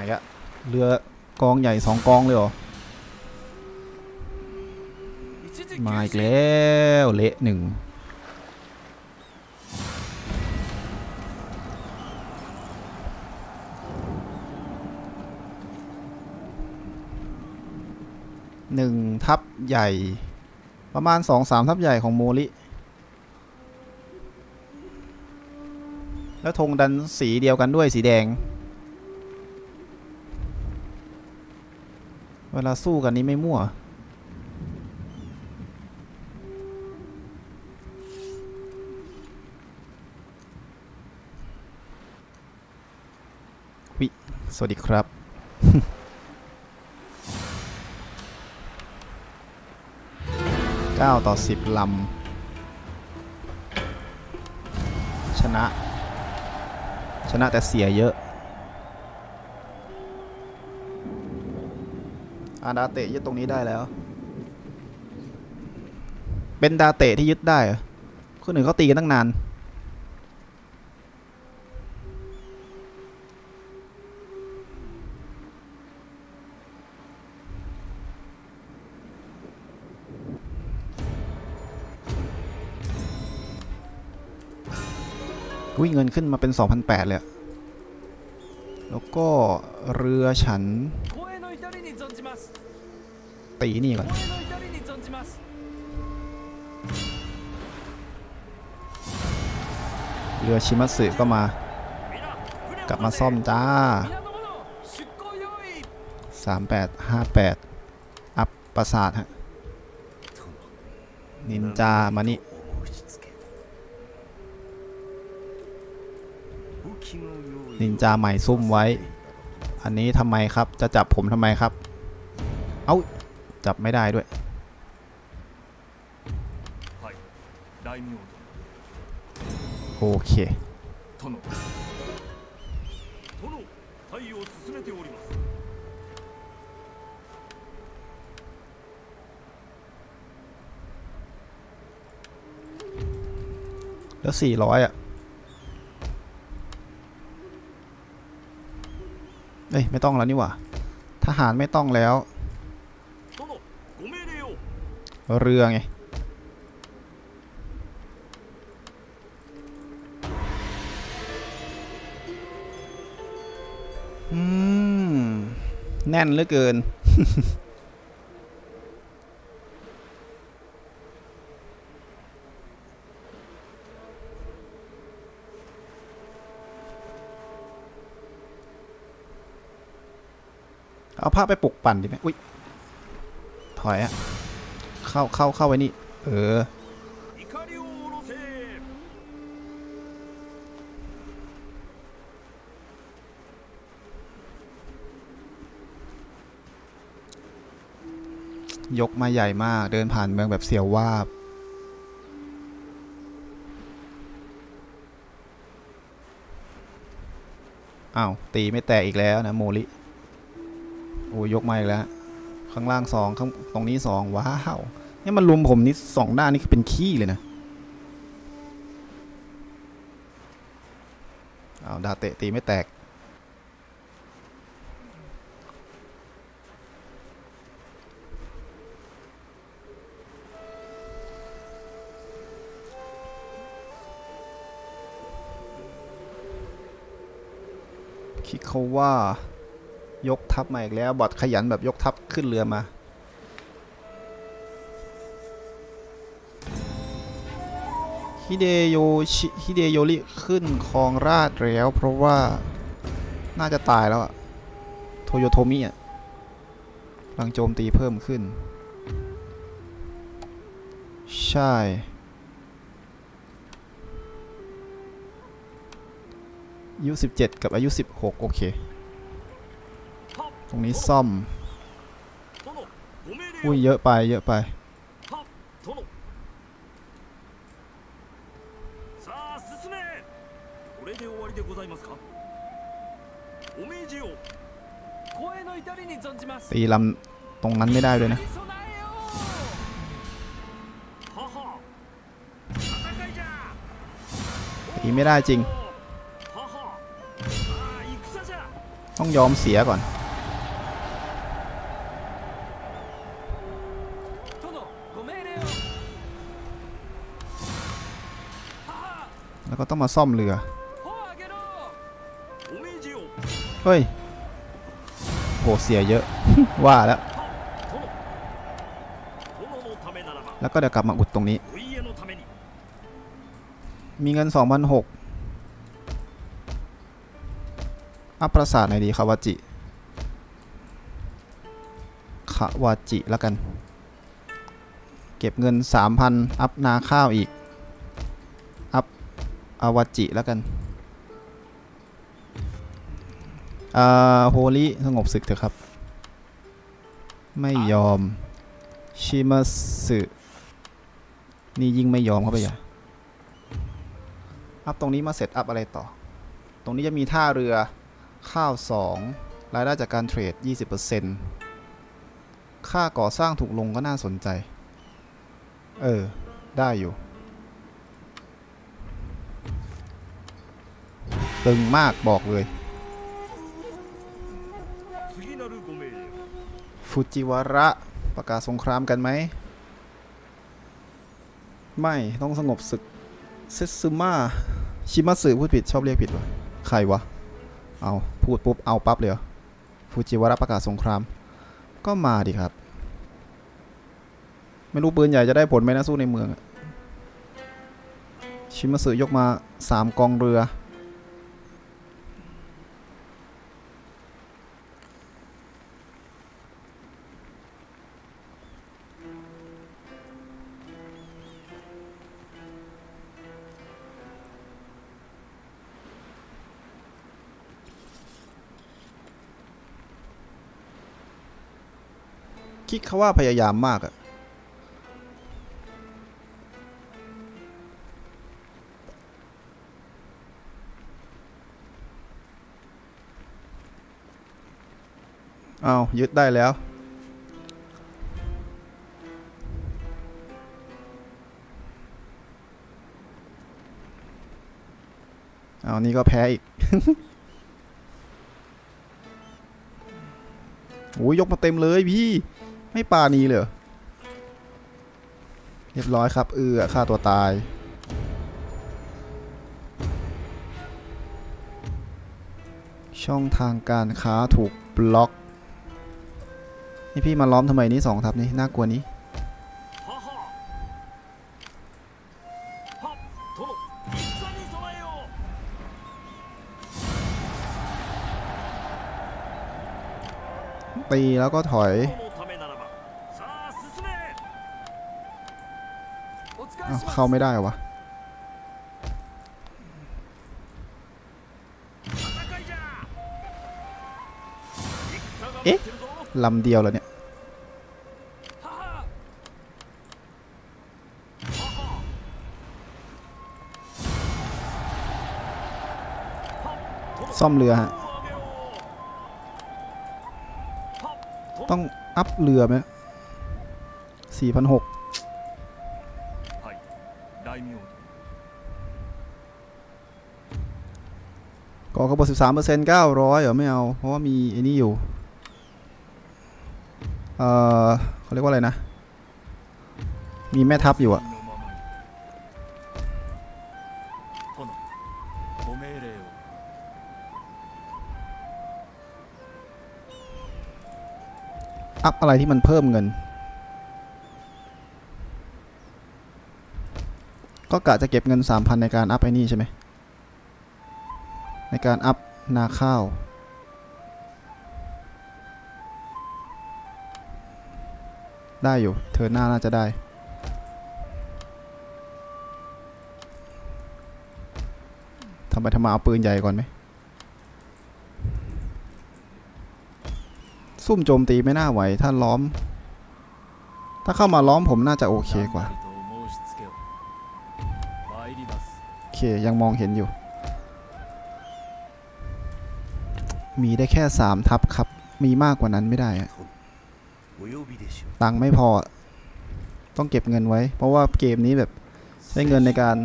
อีละเรือกองใหญ่สองกองเลยเหรอ มาอีกแล้วเละหนึ่งหนึ่งทัพใหญ่ ประมาณสองสามทัพใหญ่ของโมลิ แล้วธงดันสีเดียวกันด้วยสีแดง เวลาสู้กันนี้ไม่มั่ว วิ สวัสดีครับเก้าต่อสิบลำ ชนะ ชนะแต่เสียเยอะ อาดาเตะยึดตรงนี้ได้แล้ว เป็นดาเตะที่ยึดได้เหรอคนอื่นเขาตีกันตั้งนาน วิ่งเงินขึ้นมาเป็น 2,800 เลย แล้วก็เรือฉัน ตีนี่ก่อนเรือชิมัตสึก็มา กลับมาซ่อมจ้า 3858 อัพประสาทฮะ นินจามานี่นินจาใหม่ซุ่มไว้ อันนี้ทำไมครับ จะจับผมทำไมครับ เอา จับไม่ได้ด้วย โอเคแล้วสี่ร้อยอะ เอ้ย ไม่ต้องแล้วนี่หว่า ทหารไม่ต้องแล้ว เรือไงแน่นเหลือเกิน เอาผ้าไปปลุกปั่นดีไหมอุ้ยถอยอะ เข้าเข้าเข้าไว้นี่ เออ ยกมาใหญ่มาก เดินผ่านเมืองแบบเสียววาบอ้าวตีไม่แตกอีกแล้วนะโมลิ โอ้ยกมาอีกแล้ว ข้างล่างสองข้างตรงนี้สองว้าวเนี่ยมันลุมผมนี่สองด้านนี่คือเป็นขี้เลยนะอ้าวดาเตะตีไม่แตกคิดเขาว่า ยกทัพมาอีกแล้วบอดขยันแบบยกทัพขึ้นเรือมา ฮิเดโยชิฮิเดโยริขึ้นครองราชแล้วเพราะว่าน่าจะตายแล้วอะโทโยโทมิอะพลังโจมตีเพิ่มขึ้น ใช่อายุ 17 กับอายุ 16 โอเค ตรงนี้ซ่อม อุ้ยเยอะไปเยอะไป ตีลำตรงนั้นไม่ได้เลยนะตีไม่ได้จริง ต้องยอมเสียก่อน แล้วก็ต้องมาซ่อมเรือเฮ้ยโหเสียเยอะ ว่าแล้ว แล้วก็เดี๋ยวกลับมาอุดตรงนี้ มีเงิน 2,006อัพประสาทไหนดีคาวาจิคาวาจิแล้วกัน เก็บเงิน 3,000 อัพนาข้าวอีก อาวจิแล้วกันอ่าโฮลิสงบศึกเถอะครับ ไม่ยอม ชิมาสึนี่ยิ่งไม่ยอมเข้าไปใหญ่อัพตรงนี้มาเสร็จอัพอะไรต่อ ตรงนี้จะมีท่าเรือข้าว 2 รายได้จากการเทรด 20%ค่าก่อสร้างถูกลงก็น่าสนใจ เออ ได้อยู่ ตึงมากบอกเลยฟูจิวาระประกาศสงครามกันไหม ไม่ต้องสงบศึกเซซึมาชิมัสึพูดผิดชอบเรียกผิดวะใครวะ เอาพูดปุ๊บเอาปั๊บเลยฟูจิวาระประกาศสงคราม ก็มาดิครับ ไม่รู้ปืนใหญ่จะได้ผลไหมนะสู้ในเมือง ชิมัสึยกมา 3 กองเรือ คิดเขาว่าพยายามมากอะเอายึดได้แล้ว เอานี่ก็แพ้อีกโอ้ยยกมาเต็มเลยพี่ ไม่ปานีเลยเรียบร้อยครับ เอือฆ่าตัวตาย ช่องทางการค้าถูกบล็อกนี่พี่มาล้อมทำไมนี่สองทับนี่น่ากลัวนี้ตีแล้วก็ถอย เข้าไม่ได้วะเอ๊ะลำเดียวแล้วเนี่ยซ่อมเรือฮะ ต้องอัพเรือไหมสี่พันหก สิบสามเปอร์เซ็นต์เก้าร้อยเหรอไม่เอา เพราะว่ามีไอ้นี่อยู่ เอ่อเขาเรียกว่าอะไรนะ มีแม่ทัพอยู่อะอัพอะไรที่มันเพิ่มเงิน ก็กะจะเก็บเงิน 3,000 ในการอัพไอ้นี่ใช่ไหม การอัพนาข้าว ได้อยู่ เธอหน้าน่าจะได้ ทำไปทำมาเอาปืนใหญ่ก่อนไหม ซุ่มโจมตีไม่น่าไหว ถ้าล้อม ถ้าเข้ามาล้อมผมน่าจะโอเคกว่า โอเค ยังมองเห็นอยู่ มีได้แค่สามทัพครับ มีมากกว่านั้นไม่ได้ตังไม่พอ ต้องเก็บเงินไว้ เพราะว่าเกมนี้แบบใช้เงินในการ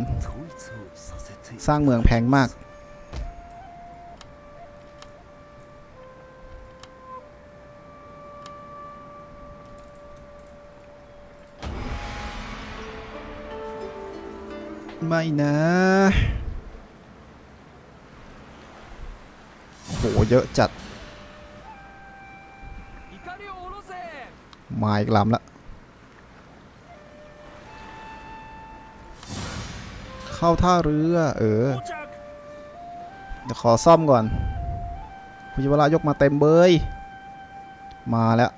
สร้างเมืองแพงมาก ไม่นะ เยอะจัด มาอีกลำละเข้าท่าเรือ เออเดี๋ยวขอซ่อมก่อนคุณยวรายกมาเต็มเบย มาแล้ว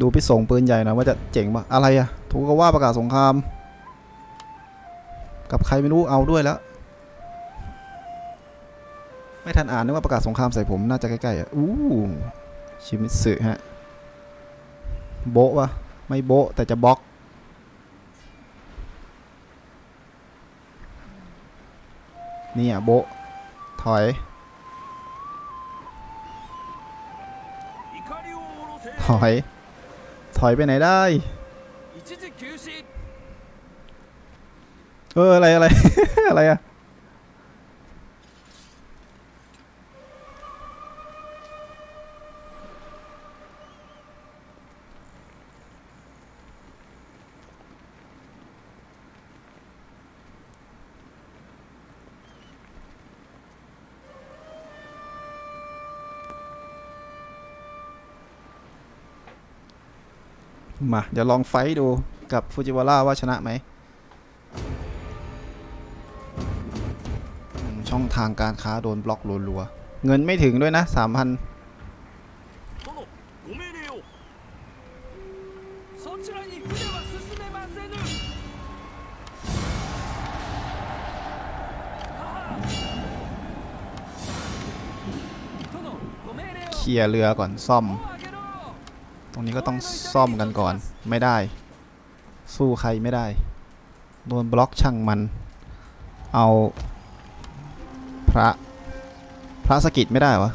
ดูพี่ส่งปืนใหญ่นะว่าจะเจ๋งปะอะไรอะถูกก็ว่าประกาศสงคราม กับใครไม่รู้เอาด้วยแล้ว ไม่ทันอ่านนึกว่าประกาศสงครามใส่ผมน่าจะใกล้ๆอะอู้ชิมิสึฮะ โบะวะไม่โบะแต่จะบล็อก นี่อะโบะถอย ถอย ถอยไปไหนได้ เออ อะไรอะไร อะไรอะ มา เดี๋ยวลองไฟดูกับฟูจิวาร่าว่าชนะไหม ช่องทางการค้าโดนบล็อกรัวๆ เงินไม่ถึงด้วยนะ 3,000เคลียร์เรือก่อนซ่อม รงนี้ก็ต้องซ่อมกันก่อนไม่ได้ สู้ใครไม่ได้ โดนบล็อกช่างมัน เอาพระพระสกิดไม่ได้วะ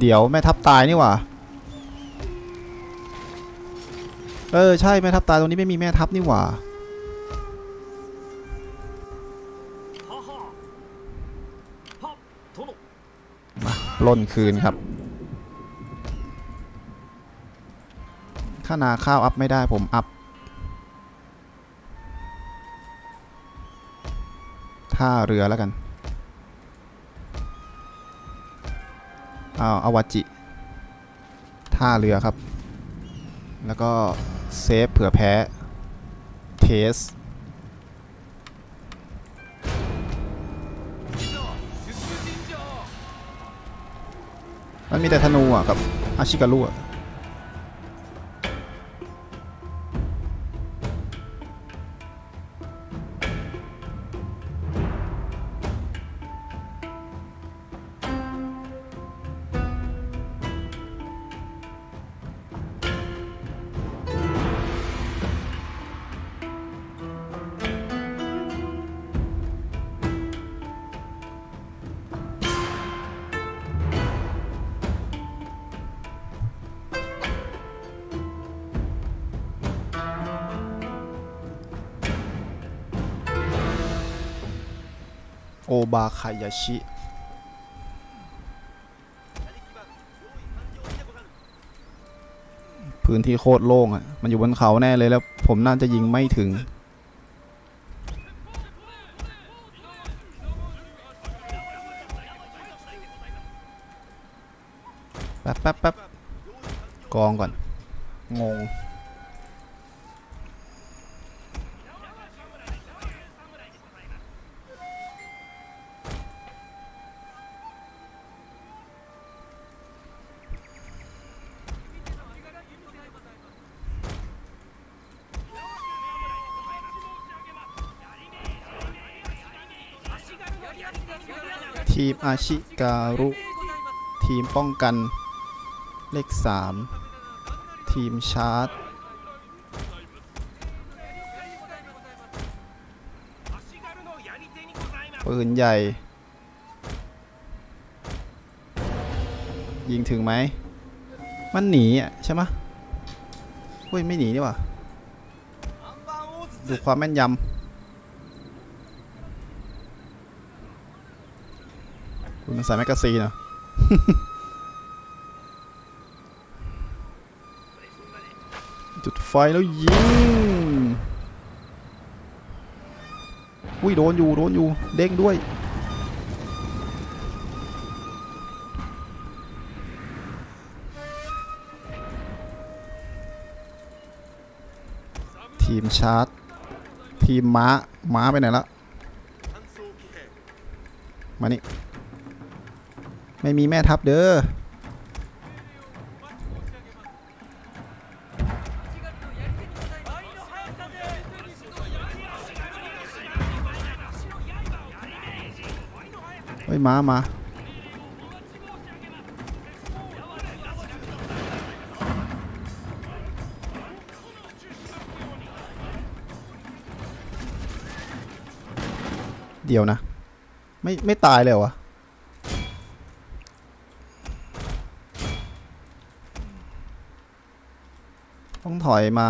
เดี๋ยวแม่ทับตายนี่หว่าเออใช่แม่ทับตายตรงนี้ไม่มีแม่ทับนี่หว่ามาปล้นคืนครับ ค่านาข้าวอัพไม่ได้ผมอัพท่าเรือแล้วกันเอาอาวาจิท่าเรือครับ แล้วก็เซฟเผื่อแพ้เทสมันมีแต่ธนูอะกับอาชิการุอะ โอบาคายาชิ พื้นที่โคตรโล่งอะ มันอยู่บนเขาแน่เลยแล้ว ผมน่าจะยิงไม่ถึง แป๊บแป๊บแป๊บกองก่อน งง ทีมอาชิการุ ทีมป้องกัน เลข 3 ทีมชาร์จ ปืนใหญ่ ยิงถึงไหม มันหนีอะใช่ไหมเฮ้ย ไม่หนีนี่หว่า ดูความแม่นยำ คุณมันใส่แมกกาซีนเหรอจุดไฟแล้วยิงอุ้ยโดนอยู่โดนอยู่เด้งด้วยทีมชาร์จทีมม้า ม้าไปไหนละ มานี่ ไม่มีแม่ทัพเด้อเฮ้ยมามาเดี๋ยวนะ ไม่ ไม่ตายเลยวะ ต้อง ถอยมา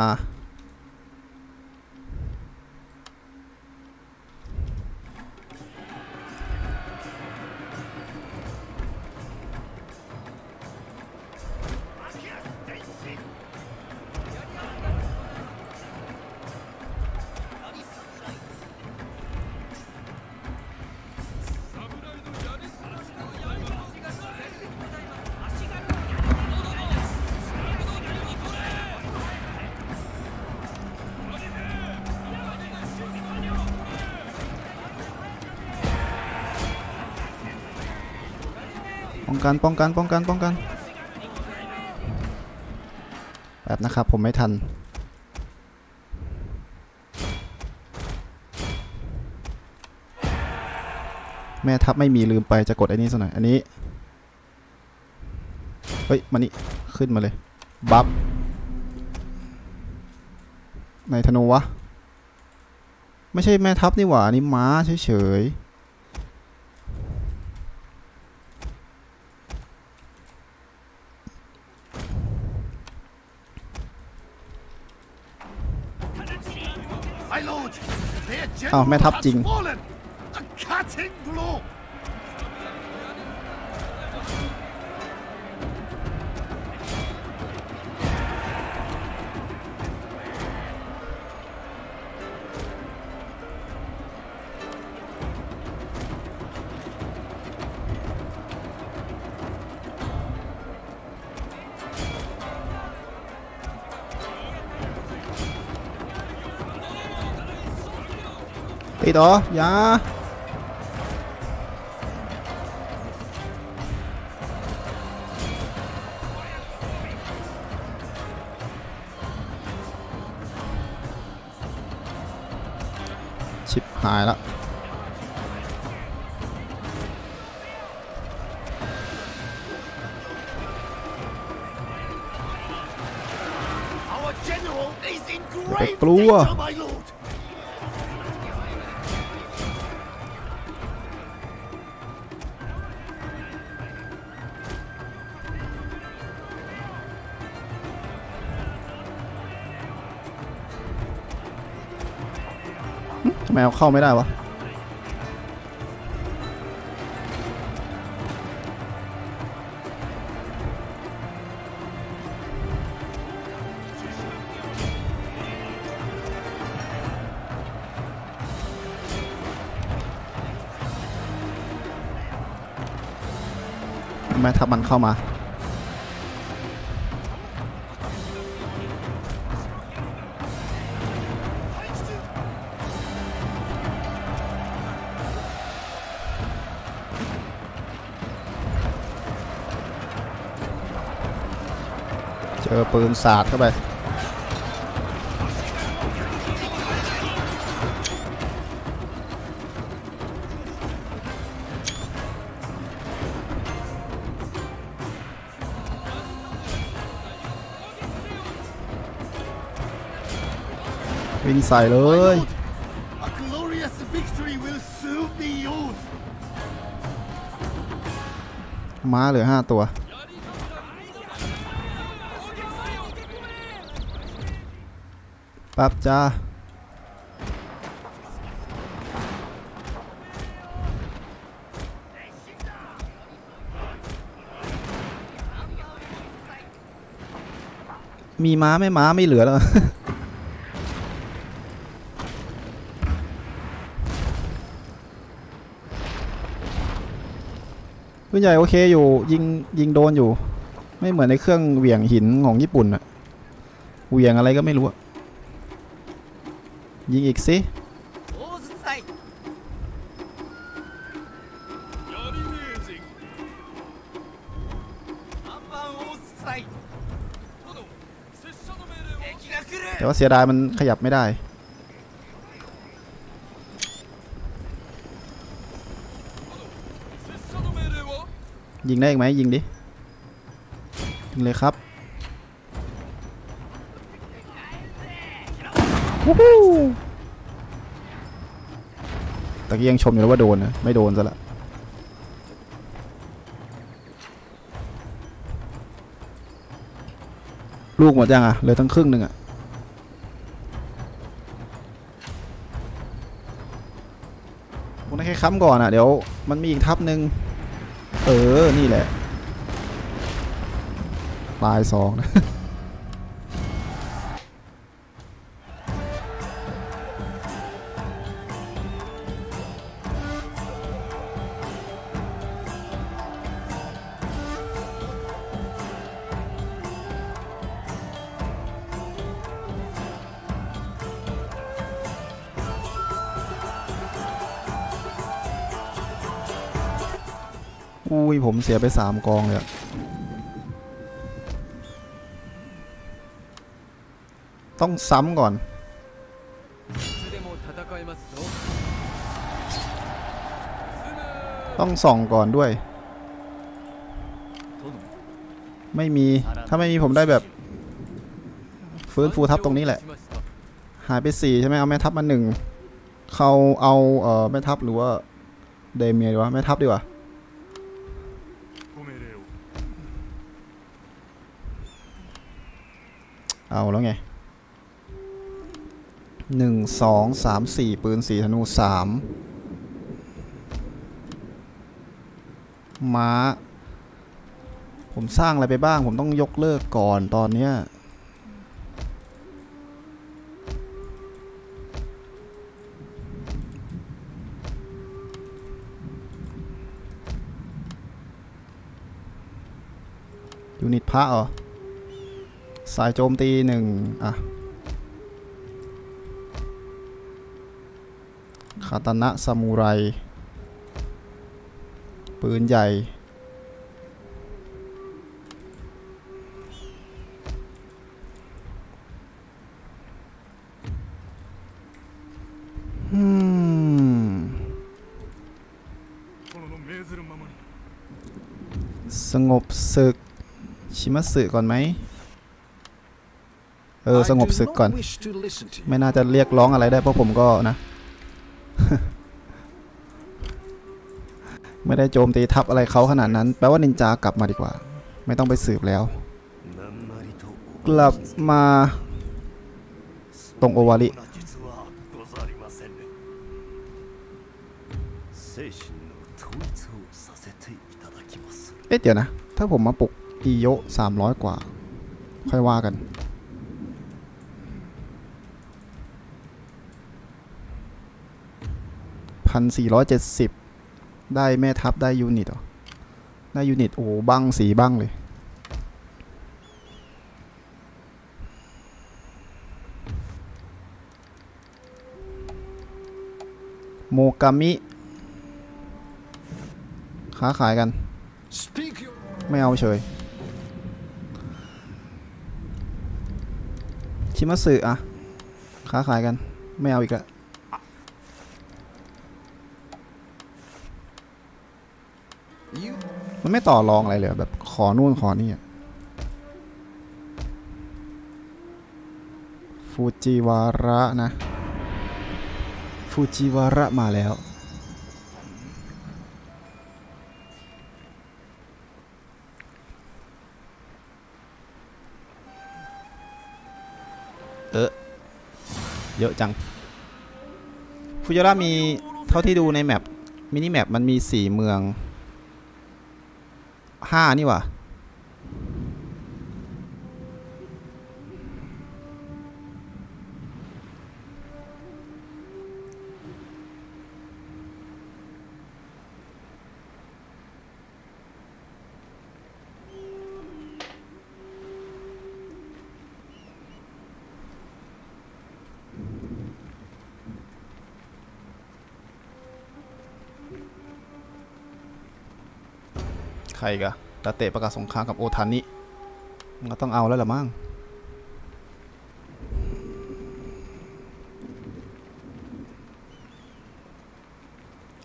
กันป้องกันป้องกันป้องกันแบบนะครับผมไม่ทัน แม่ทัพไม่มีลืมไปจะกดไอ้นี้สักหน่อยอันนี้เฮ้ยมานี่ขึ้นมาเลยบัฟในธนูวะ ไม่ใช่แม่ทัพนี่หว่านนี่ม้าเฉยๆ อ้าวแม่ทัพจริง ติดเหรอ แมวเข้าไม่ได้วะแม่ทับมันเข้ามา อปืนสาดเข้าไปวิ่งใส่เล My ย lord, a glorious victory will soon be yours. ม้าเหลือห้าตัว ปั๊บจ้ามีม้าไม่ม้าไม่เหลือแล้ว ปืนใหญ่โอเคอยู่ ยิงยิงโดนอยู่ ไม่เหมือนในเครื่องเหวี่ยงหินของญี่ปุ่นอะเหวี่ยงอะไรก็ไม่รู้อะ ยิงอีกสิแต่ว่าเสียดายมันขยับไม่ได้ ยิงได้อีกไหมยิงดิยิงเลยครับ ตะกี้ยังชมอยู่แล้วว่าโดนนะ ไม่โดนซะละลูกหมดยังอะเหลยทั้งครึ่งหนึ่งอะผมได้แค่ค้ำก่อนอะ เดี๋ยวมันมีอีกทับหนึ่งเออ นี่แหละ ตายสองนะ เสียไปสามกองเลยต้องซ้ำก่อน ต้องส่องก่อนด้วย ไม่มี ถ้าไม่มีผมได้แบบ ฟื้นฟูทับตรงนี้แหละ หายไปสี่ใช่ไหมเอาแม่ทับมาหนึ่งเขาเอาเอ่อแม่ทับหรือว่าเดเมียดีวะแม่ทับดีกว่า เอาแล้วไงหนึ่งสองสามสี่ปืนสี่ธนูสามม้า ผมสร้างอะไรไปบ้าง ผมต้องยกเลิกก่อนตอนเนี้ยยูนิตพระเหรอ สายโจมตีหนึ่งอะคาตานะซามูไร ปืนใหญ่ สงบศึก ชิมัสึก่อนไหม เออสงบศึกก่อน ไม่น่าจะเรียกร้องอะไรได้เพราะผมก็นะ ไม่ได้โจมตีทับอะไรเขาขนาดนั้น แปลว่านินจากลับมาดีกว่า ไม่ต้องไปสืบแล้ว กลับมาตรงโอวาริเอ๊ะเดี๋ยวนะ ถ้าผมมาปลุกอีโยสามร้อยกว่า ค่อยว่ากัน พันสี่ร้อยเจ็ดสิบได้แม่ทัพได้ยูนิตเหรอ ได้ยูนิต โอ้โหบังสีบังเลย โมกามิ ค้าขายกัน ไม่เอาเฉย ชิมัสึอะค้าขายกัน ไม่เอาอีกและ you มันไม่ต่อรองอะไรเลยแบบขอนู่นขอนี่ฟูจิวาระนะฟูจิวาระมาแล้วเออเยอะจังฟูจิวาระมีเท่าที่ดูในแมปมินิแมปมันมีสี่เมือง ห้านี่ว่ะ รกะตาเตะประกาศสงครามกับโอทานิมันก็ต้องเอาแล้วหรือมั้ง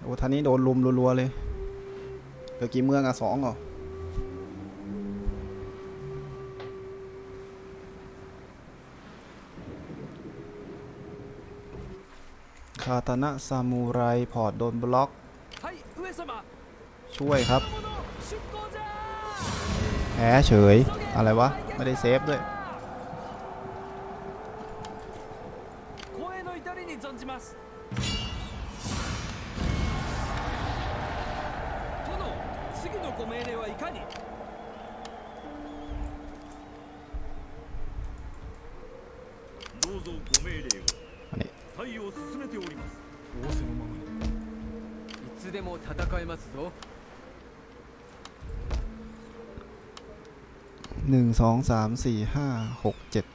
โอทานิโดนลุมรัวๆเลยเหลือกี่เมืองอะสองเหรอคาตานะซามูไรport โดนบล็อก ช่วยครับ แพ้เฉย อะไรวะ ไม่ได้ save ด้วย สามสี่ห้าหกเจ็ด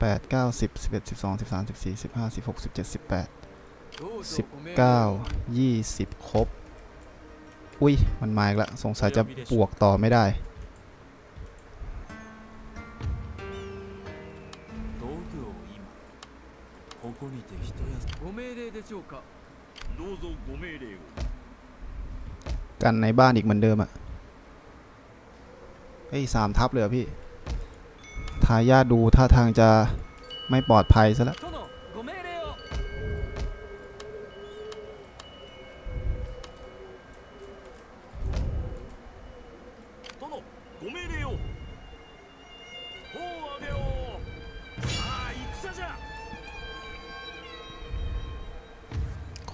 แปดเก้าสิบสิบเอ็ดสิบสองสิบสามสิบสี่สิบห้าสิบหกสิบเจ็ดสิบแปดสิบเก้ายี่สิบครบ อุ้ย มันมาอีกละ สงสัยจะบวกต่อไม่ได้ กันในบ้านอีกเหมือนเดิมอะ เฮ้ยสามทับเลยพี่ ทายาดูท่าทางจะไม่ปลอดภัยซะแล้ว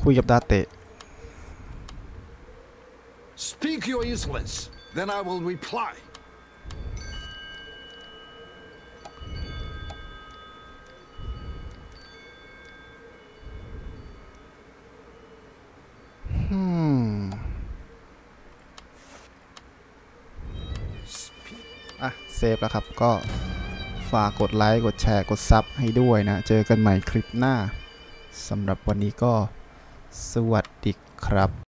คุยกับดาเตะ Speak your insolence then I will reply ฟแล้วครับ ก็ฝากกดไลค์ กดแชร์ กดซับให้ด้วยนะ เจอกันใหม่คลิปหน้าสำหรับวันนี้ก็สวัสดีครับ